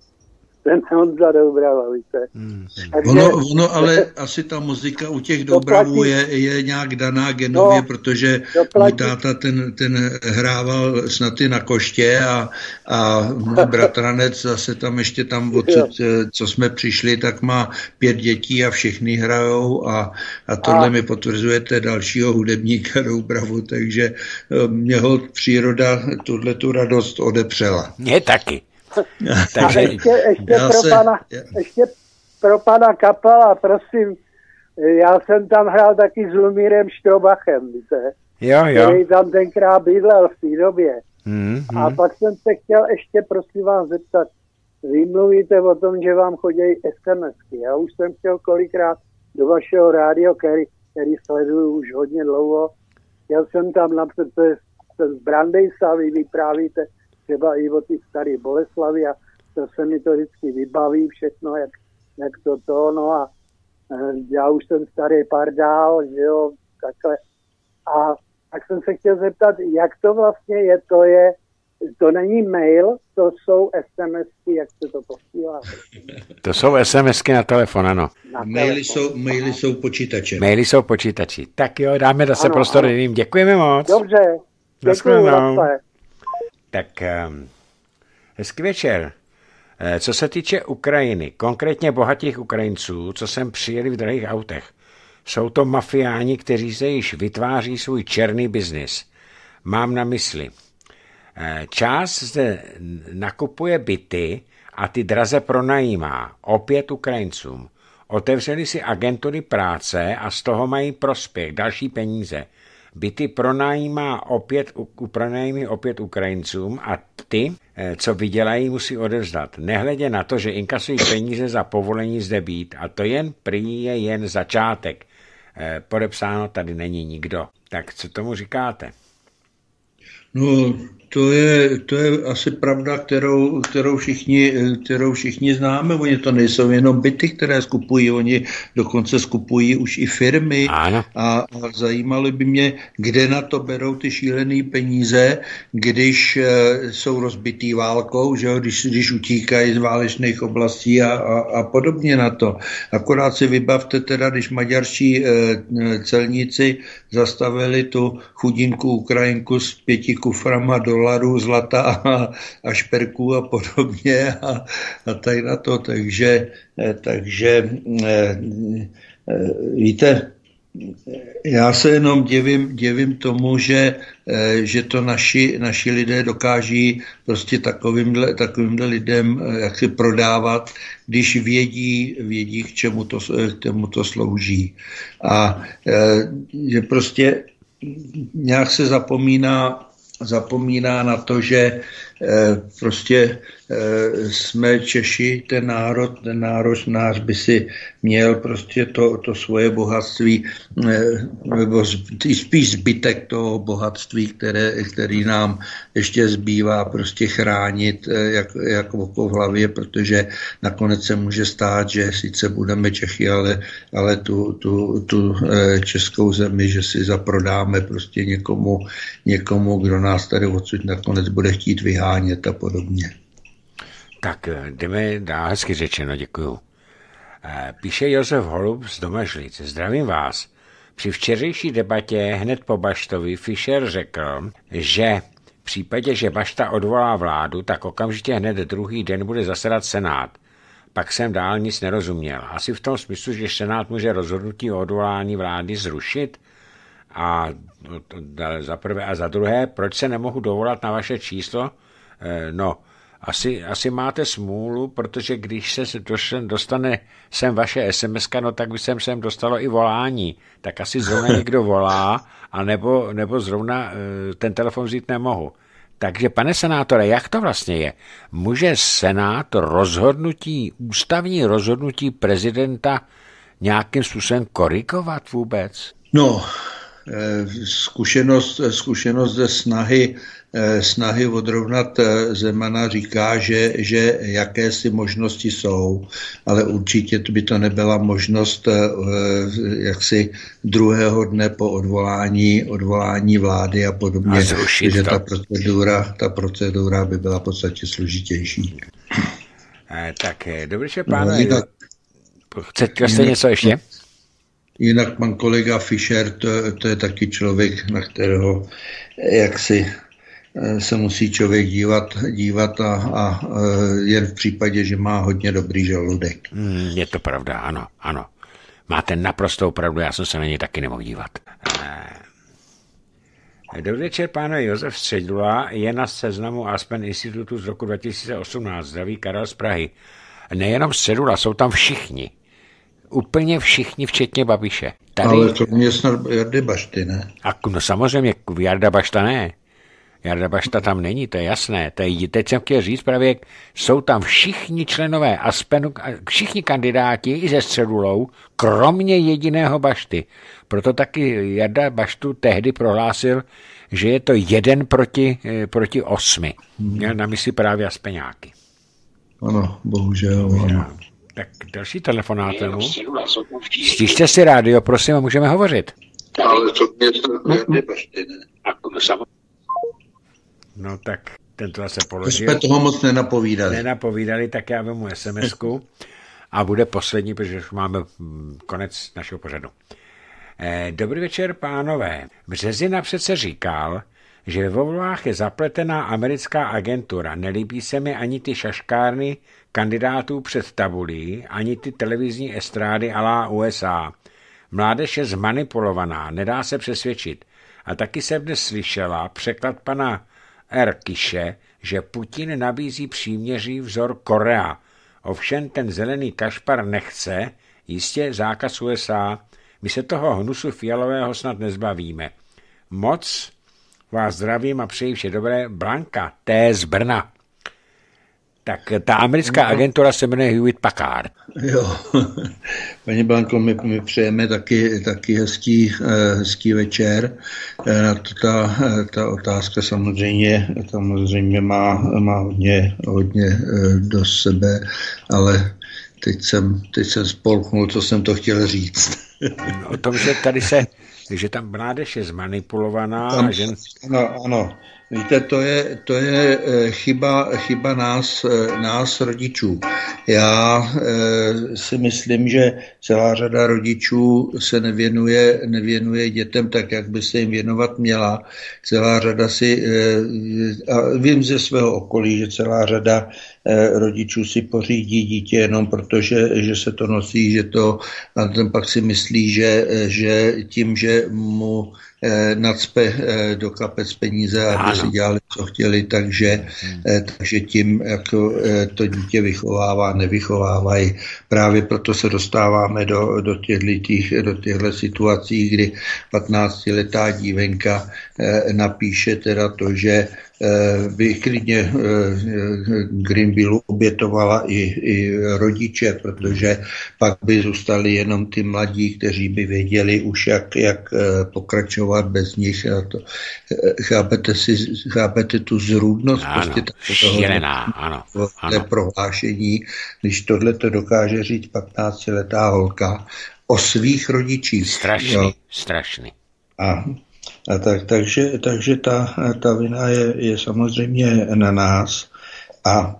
Ten Honza Doubrava, víte. Hmm. Takže, ono, ono, ale asi ta muzika u těch Doubravů je, je nějak daná genově, no, protože můj táta ten, ten hrával snad i na koště a, a můj [laughs] bratranec zase tam ještě tam, odsud, co jsme přišli, tak má pět dětí a všichni hrajou a, a tohle a. mi potvrzujete dalšího hudebníka [laughs] Doubravu, takže eh, mě ho příroda tuhle tu radost odepřela. Mě taky. [laughs] Takže... A ještě, ještě, pro se... pana, ještě pro pana Kapala, prosím, já jsem tam hrál taky s Lumírem Štrobachem, víte? Jo, jo. Který tam tenkrát bydlel v té době. Mm, mm. A pak jsem se chtěl ještě, prosím vás, zeptat, vy mluvíte o tom, že vám chodí SMSky. Já už jsem chtěl kolikrát do vašeho rádio, který, který sleduju už hodně dlouho. Chtěl jsem tam napsat, to je z Brandejsa, vy vyprávíte třeba i o ty staré Boleslavy a to se mi to vždycky vybaví všechno, jak, jak to to, no a e, já už jsem starý pardál, že jo, takhle. A tak jsem se chtěl zeptat, jak to vlastně je, to je, to není mail, to jsou SMSky, jak se to posílá. [laughs] To jsou SMSky na telefon, ano. Na maily, telefon. Jsou, maily jsou počítače. Maily jsou počítači. Tak jo, dáme zase ano, prostor jiným. Děkujeme moc. Dobře, děkuji. Tak um, hezký večer. Eh, co se týče Ukrajiny, konkrétně bohatých Ukrajinců, co sem přijeli v drahých autech, jsou to mafiáni, kteří se již vytváří svůj černý biznis. Mám na mysli. Eh, část zde nakupuje byty a ty draze pronajímá, opět Ukrajincům. Otevřeli si agentury práce a z toho mají prospěch, další peníze – byty pronajímá opět, pronajímí opět Ukrajincům a ty, eh, co vydělají, musí odevzdat. Nehledě na to, že inkasují peníze za povolení zde být a to jen prý je jen začátek. Eh, podepsáno tady není nikdo. Tak co tomu říkáte? No, to je, to je asi pravda, kterou, kterou, všichni, kterou všichni známe. Oni to nejsou jenom byty, které skupují, oni dokonce skupují už i firmy. Ano. A, a zajímalo by mě, kde na to berou ty šílené peníze, když e, jsou rozbitý válkou, že jo, když, když utíkají z válečných oblastí a, a, a podobně na to. Akorát si vybavte teda, když maďarští e, celníci zastavili tu chudinku Ukrajinku s pěti kuframa do dolarů, zlata a, a šperků a podobně a, a tak na to. Takže, eh, takže eh, eh, víte, já se jenom divím, divím tomu, že, že to naši, naši lidé dokáží prostě takovýmhle, takovýmhle lidem jak si prodávat, když vědí, vědí k, čemu to, k čemu to slouží. A že prostě nějak se zapomíná zapomíná na to, že prostě eh, jsme Češi, ten národ, ten národ nás by si měl prostě to, to svoje bohatství, eh, nebo spíš zbytek toho bohatství, které, který nám ještě zbývá, prostě chránit jak, jak oko v hlavě, protože nakonec se může stát, že sice budeme Čechy, ale, ale tu, tu, tu českou zemi, že si zaprodáme prostě někomu, někomu, kdo nás tady odsud nakonec bude chtít vyhánět vyhánět a podobně. Tak eh, jdeme dál, hezky řečeno, děkuju. Eh, píše Josef Holub z Domažlic. Zdravím vás. Při včerejší debatě hned po Baštovi Fischer řekl, že v případě, že Bašta odvolá vládu, tak okamžitě hned druhý den bude zasedat Senát. Pak jsem dál nic nerozuměl. Asi v tom smyslu, že Senát může rozhodnutí o odvolání vlády zrušit? A za prvé a za druhé, proč se nemohu dovolat na vaše číslo? Eh, no, asi, asi máte smůlu, protože když se dostane sem vaše SMS, no tak by sem sem dostalo i volání. Tak asi zrovna [laughs] někdo volá, a nebo, nebo zrovna eh, ten telefon vzít nemohu. Takže, pane senátore, jak to vlastně je? Může senát rozhodnutí, ústavní rozhodnutí prezidenta nějakým způsobem korigovat vůbec? No, eh, zkušenost, zkušenost ze snahy snahy odrovnat eh, Zemana říká, že, že jakési možnosti jsou, ale určitě by to nebyla možnost eh, jaksi druhého dne po odvolání, odvolání vlády a podobně, a že ta procedura, ta procedura by byla v podstatě složitější. Tak, dobrý že pánové, no, chcete jinak, něco ještě? Jinak pan kolega Fischer, to, to je taky člověk, na kterého jaksi Eh, se musí člověk dívat, dívat a, a eh, jen v případě, že má hodně dobrý žaludek. Mm, je to pravda, ano, ano. Máte naprostou pravdu, já jsem se na něj taky nemohl dívat. Eh, dobrý večer, pánové Josef Středula je na seznamu Aspen Institutu z roku 2018. Zdraví Karel z Prahy. Nejenom Středula, jsou tam všichni. Úplně všichni, včetně Babiše. Tady... Ale to mě snad Jardy Bašty, ne? A, no samozřejmě, Jarda Bašta ne. Jarda Bašta tam není, to je jasné. To je, teď jsem chtěl říct právě, jsou tam všichni členové Aspenu, všichni kandidáti i ze středulou, kromě jediného Bašty. Proto taky Jarda Baštu tehdy prohlásil, že je to jeden proti, eh, proti osmi. Měl na mysli právě Aspeňáky. Ano, bohužel. Ano. Tak další telefonát. Stižte si rádio, prosím, a můžeme hovořit. Ale to mě to Bašty, ne? No tak tento se položil. jsme toho moc nenapovídali. Nenapovídali, tak já vemu sms a bude poslední, protože už máme hm, konec našeho pořadu. Eh, dobrý večer, pánové. Březina přece říkal, že ve volbách je zapletená americká agentura. Nelíbí se mi ani ty šaškárny kandidátů před tabulí, ani ty televizní estrády alá USA. Mládež je zmanipulovaná, nedá se přesvědčit. A taky jsem dnes slyšela překlad pana Erkiše, že Putin nabízí příměří vzor Korea. Ovšem ten zelený kašpar nechce, jistě zákaz USA. My se toho hnusu fialového snad nezbavíme. Moc vás zdravím a přeji vše dobré. Blanka, té z Brna. Tak ta americká no. agentura se jmenuje Hewitt Packard. Jo, [laughs] paní Blanko, my, my přejeme taky, taky hezký, eh, hezký večer. Eh, ta, ta otázka samozřejmě, samozřejmě má, má hodně, hodně do sebe, ale teď jsem, teď jsem spolknul, co jsem to chtěl říct. O tom, že tady se, že tam mládež je zmanipulovaná. Tam, že... Ano, ano. Víte, to je, to je eh, chyba, chyba nás, eh, nás rodičů. Já eh, si myslím, že celá řada rodičů se nevěnuje, nevěnuje dětem tak, jak by se jim věnovat měla. Celá řada si, a vím ze svého okolí, že celá řada rodičů si pořídí dítě jenom protože, že se to nosí, že to, a ten pak si myslí, že, že tím, že mu Eh, nadspe eh, do kapec peníze, aby si dělali, co chtěli, takže. Eh, takže tím jako to dítě vychovává, nevychovávají. Právě proto se dostáváme do, do těchto do těchto situací, kdy 15-letá dívenka napíše teda to, že by klidně Greenvillu obětovala i, i rodiče, protože pak by zůstali jenom ty mladí, kteří by věděli už, jak, jak pokračovat fungovat bez nich. A to, eh, chápete, si, chápete tu zrůdnost ano, prostě šílená, ano, ano. prohlášení, když tohle to dokáže říct 15-letá holka o svých rodičích. Strašný, jo. strašný. A, a tak, takže, takže ta, ta vina je, je samozřejmě na nás. A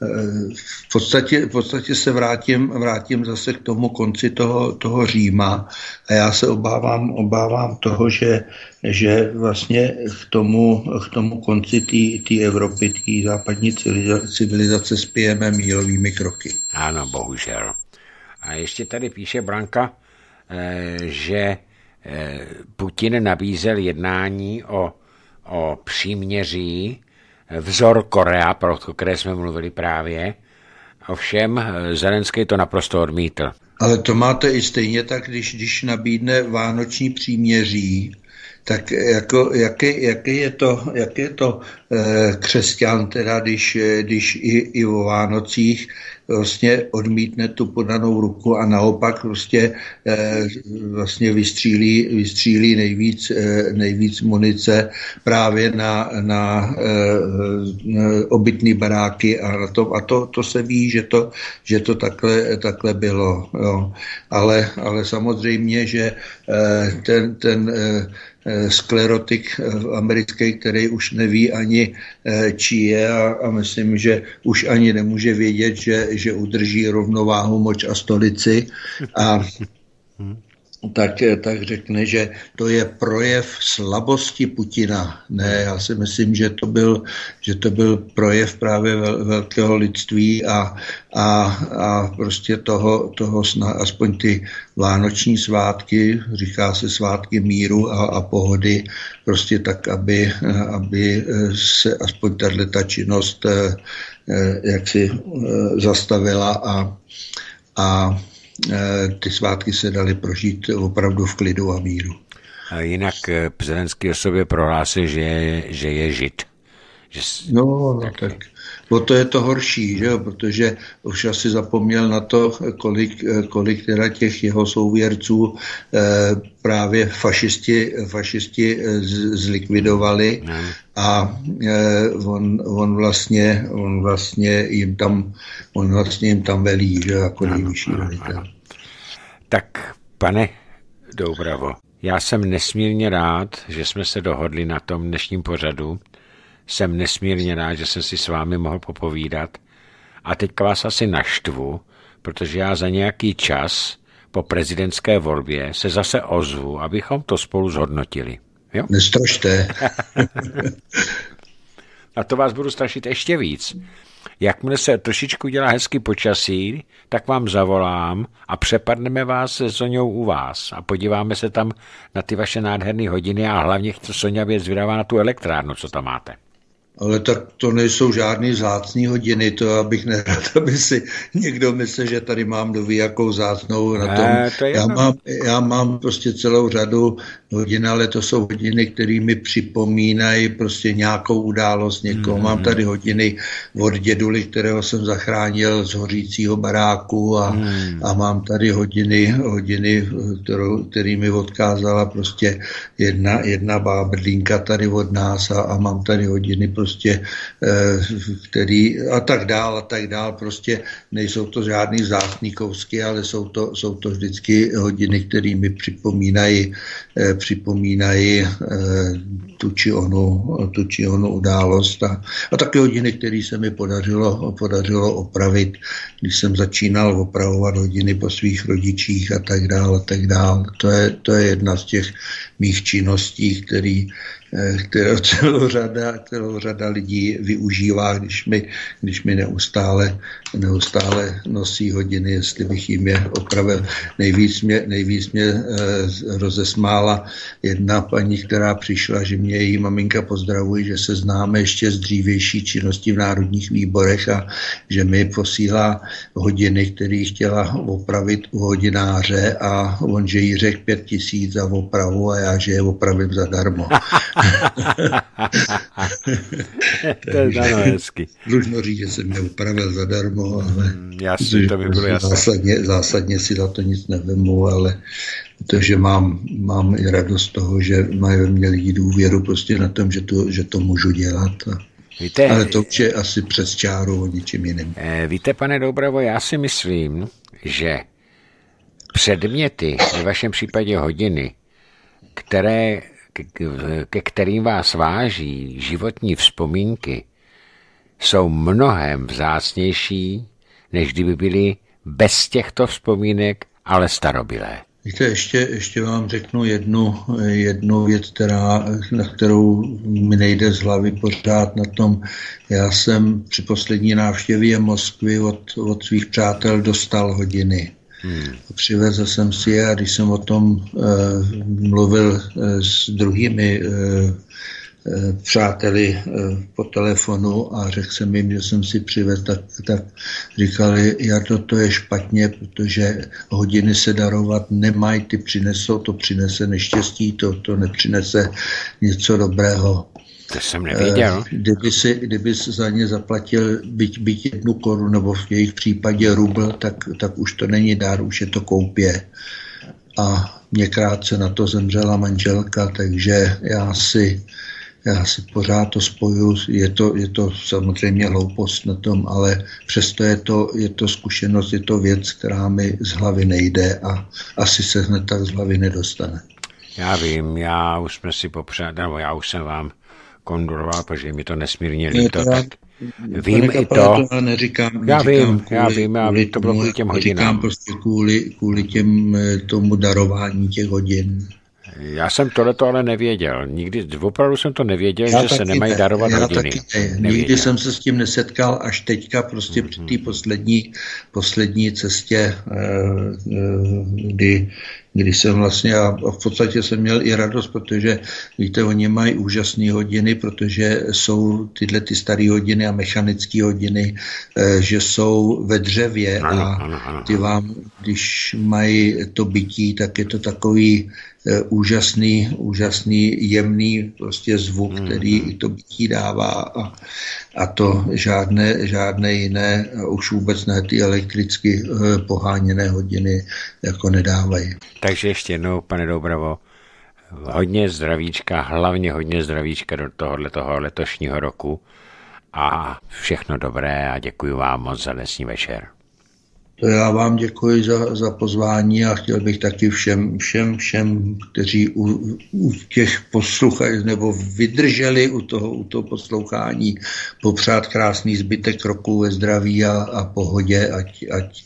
v podstatě, v podstatě se vrátím, vrátím zase k tomu konci toho, toho Říma a já se obávám, obávám toho, že, že vlastně k tomu, k tomu konci té Evropy, té západní civilizace, spijeme mílovými kroky. Ano, bohužel. A ještě tady píše Branka, eh, že eh, Putin nabízel jednání o, o příměří vzor Korea, pro které jsme mluvili právě. Ovšem Zelenský to naprosto odmítl. Ale to máte i stejně tak, když, když nabídne vánoční příměří, tak jako, jaký, jaký, je to, jaký je to eh, křesťan, teda, když, když i, i o Vánocích vlastně odmítne tu podanou ruku a naopak eh, vlastně vystřílí, vystřílí nejvíc, eh, nejvíc munice právě na, na eh, obytný baráky a, na to, a to, to se ví, že to, že to takhle, takhle bylo. Jo. Ale, ale samozřejmě, že ten, ten sklerotik eh, americký, který už neví ani, eh, čí je a, a myslím, že už ani nemůže vědět, že, že udrží rovnováhu moč a stolici. A tak, tak řekne, že to je projev slabosti Putina. Ne, já si myslím, že to byl, že to byl projev právě vel, velkého lidství a, a, a prostě toho, toho sna, aspoň ty vánoční svátky, říká se svátky míru a, a pohody, prostě tak, aby, aby se aspoň tato činnost eh, eh, jak si eh, zastavila a, a Eh, ty svátky se daly prožít opravdu v klidu a míru. A jinak eh, Zelenský o sobě prohlásil, že je, že je žid. Že... No, no tak, tak o to je to horší, že jo? protože už asi zapomněl na to, kolik, kolik teda těch jeho souvěrců eh, právě fašisti, fašisti z, zlikvidovali no. a eh, on, on, vlastně, on vlastně jim tam on vlastně jim tam velí, že jako nejvyšší velitel. Tak, pane Doubravo, já jsem nesmírně rád, že jsme se dohodli na tom dnešním pořadu. Jsem nesmírně rád, že jsem si s vámi mohl popovídat. A teďka vás asi naštvu, protože já za nějaký čas po prezidentské volbě se zase ozvu, abychom to spolu zhodnotili. Jo? Nestrožte. [laughs] A to vás budu strašit ještě víc. Jakmile se trošičku dělá hezky počasí, tak vám zavolám a přepadneme vás se Soňou u vás a podíváme se tam na ty vaše nádherné hodiny a hlavně, co Soňa věc vydává na tu elektrárnu, co tam máte. Ale tak to nejsou žádný zácný hodiny, to abych nerad, [laughs] aby si někdo myslel, že tady mám doví jakou zácnou na tom. Ne, to já, mám, já mám prostě celou řadu hodin, ale to jsou hodiny, které mi připomínají prostě nějakou událost někoho. Hmm. Mám tady hodiny od děduly, kterého jsem zachránil z hořícího baráku a, hmm. a mám tady hodiny, hodiny kterou, který mi odkázala prostě jedna, jedna bábrdlínka tady od nás a, a mám tady hodiny prostě, eh, který a tak dál a tak dál. Prostě nejsou to žádný zácný kousky, ale jsou to, jsou to vždycky hodiny, které mi připomínají eh, připomínají eh, tu či onu, tu či onu událost a, a také hodiny, které se mi podařilo, podařilo opravit, když jsem začínal opravovat hodiny po svých rodičích a tak dále a tak dále. To je, to je jedna z těch mých činností, který, Eh, kterou [laughs] celou řada, celou řada lidí využívá, když mi, když mi neustále, neustále nosí hodiny, jestli bych jim je opravil. Nejvíc mě, nejvíc mě eh, rozesmála jedna paní, která přišla, že mě její maminka pozdravuje, že se známe ještě z dřívější činnosti v národních výborech a že mi posílá hodiny, které chtěla opravit u hodináře a on, že jí řekl pět tisíc za opravu a já, že je opravím zadarmo. [laughs] to je [laughs] dano hezky. Dlužno říct, že jsem mě upravil zadarmo, ale mm, jasně, to by bylo jasné. Zásadně, zásadně si za to nic nevemu, ale protože mám, mám i radost toho, že mají mě lidi důvěru prostě na tom, že to, že to můžu dělat. A, Víte, ale to už je asi přes čáru o ničím jiným. Eh, víte, pane Dobravo, já si myslím, že předměty, v vašem případě hodiny, které ke kterým vás váží životní vzpomínky, jsou mnohem vzácnější, než kdyby byly bez těchto vzpomínek, ale starobilé. Víte, ještě, ještě vám řeknu jednu, jednu věc, která, na kterou mi nejde z hlavy pořád na tom. Já jsem při poslední návštěvě Moskvy od, od svých přátel dostal hodiny. Hmm. Přivezl jsem si je a když jsem o tom uh, mluvil uh, s druhými uh, přáteli po telefonu a řekl jsem jim, že jsem si přivez, tak, tak říkali, Jardo, to je špatně, protože hodiny se darovat nemají, ty přinesou, to přinese neštěstí, to, to nepřinese něco dobrého. To jsem nevěděl. Eh, kdyby si, kdyby si za ně zaplatil byť, byť jednu korunu, nebo v jejich případě rubl, tak, tak už to není dár, už je to koupě. A mě krátce na to zemřela manželka, takže já si, já si pořád to spoju, je to, je to samozřejmě hloupost na tom, ale přesto je to, je to zkušenost, je to věc, která mi z hlavy nejde a asi se hned tak z hlavy nedostane. Já vím, já už jsme si popřát, nebo já už jsem vám konduroval, protože mi to nesmírně líto. Tak vím i to. Neříkám, já vím, kvůli, já vím, já vím, to bylo kvůli těm hodinám. Říkám prostě kvůli, kvůli těm, eh, tomu darování těch hodin. Já jsem tohleto ale nevěděl. Nikdy, opravdu jsem to nevěděl, já že se nemají ne, darovat já hodiny. Taky ne. Nikdy jsem se s tím nesetkal až teďka, prostě mm-hmm. při té poslední, poslední cestě, eh, eh, kdy kdy jsem vlastně, a v podstatě jsem měl i radost, protože víte, oni mají úžasné hodiny, protože jsou tyhle ty staré hodiny a mechanické hodiny, eh, že jsou ve dřevě a ty vám, když mají to bytí, tak je to takový úžasný, úžasný, jemný prostě zvuk, mm. který to bytí dává a, a to žádné, žádné jiné, už vůbec ne ty elektricky eh, poháněné hodiny jako nedávají. Takže ještě jednou, pane Dobravo, hodně zdravíčka, hlavně hodně zdravíčka do tohohle toho letošního roku a všechno dobré a děkuji vám moc za dnesní večer. To já vám děkuji za, za pozvání a chtěl bych taky všem, všem, všem, kteří u, u těch posluchají nebo vydrželi u toho, u toho poslouchání, popřát krásný zbytek roku ve zdraví a, a pohodě, ať, ať,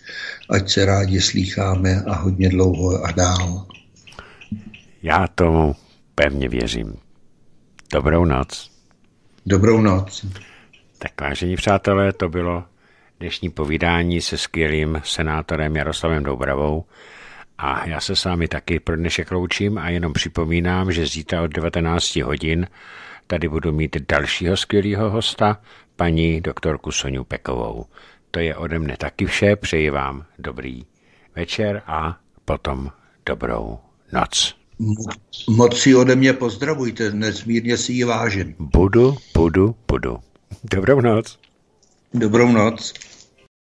ať se rádi slýcháme a hodně dlouho a dál. Já tomu pevně věřím. Dobrou noc. Dobrou noc. Tak vážení přátelé, to bylo dnešní povídání se skvělým senátorem Jaroslavem Doubravou A já se s vámi taky pro dnešek loučím a jenom připomínám, že zítra od 19 hodin tady budu mít dalšího skvělého hosta, paní doktorku Soniu Pekovou. To je ode mne taky vše, přeji vám dobrý večer a potom dobrou noc. Moc si ode mě pozdravujte, nesmírně si ji vážím. Budu, budu, budu. Dobrou noc. Dobrou noc.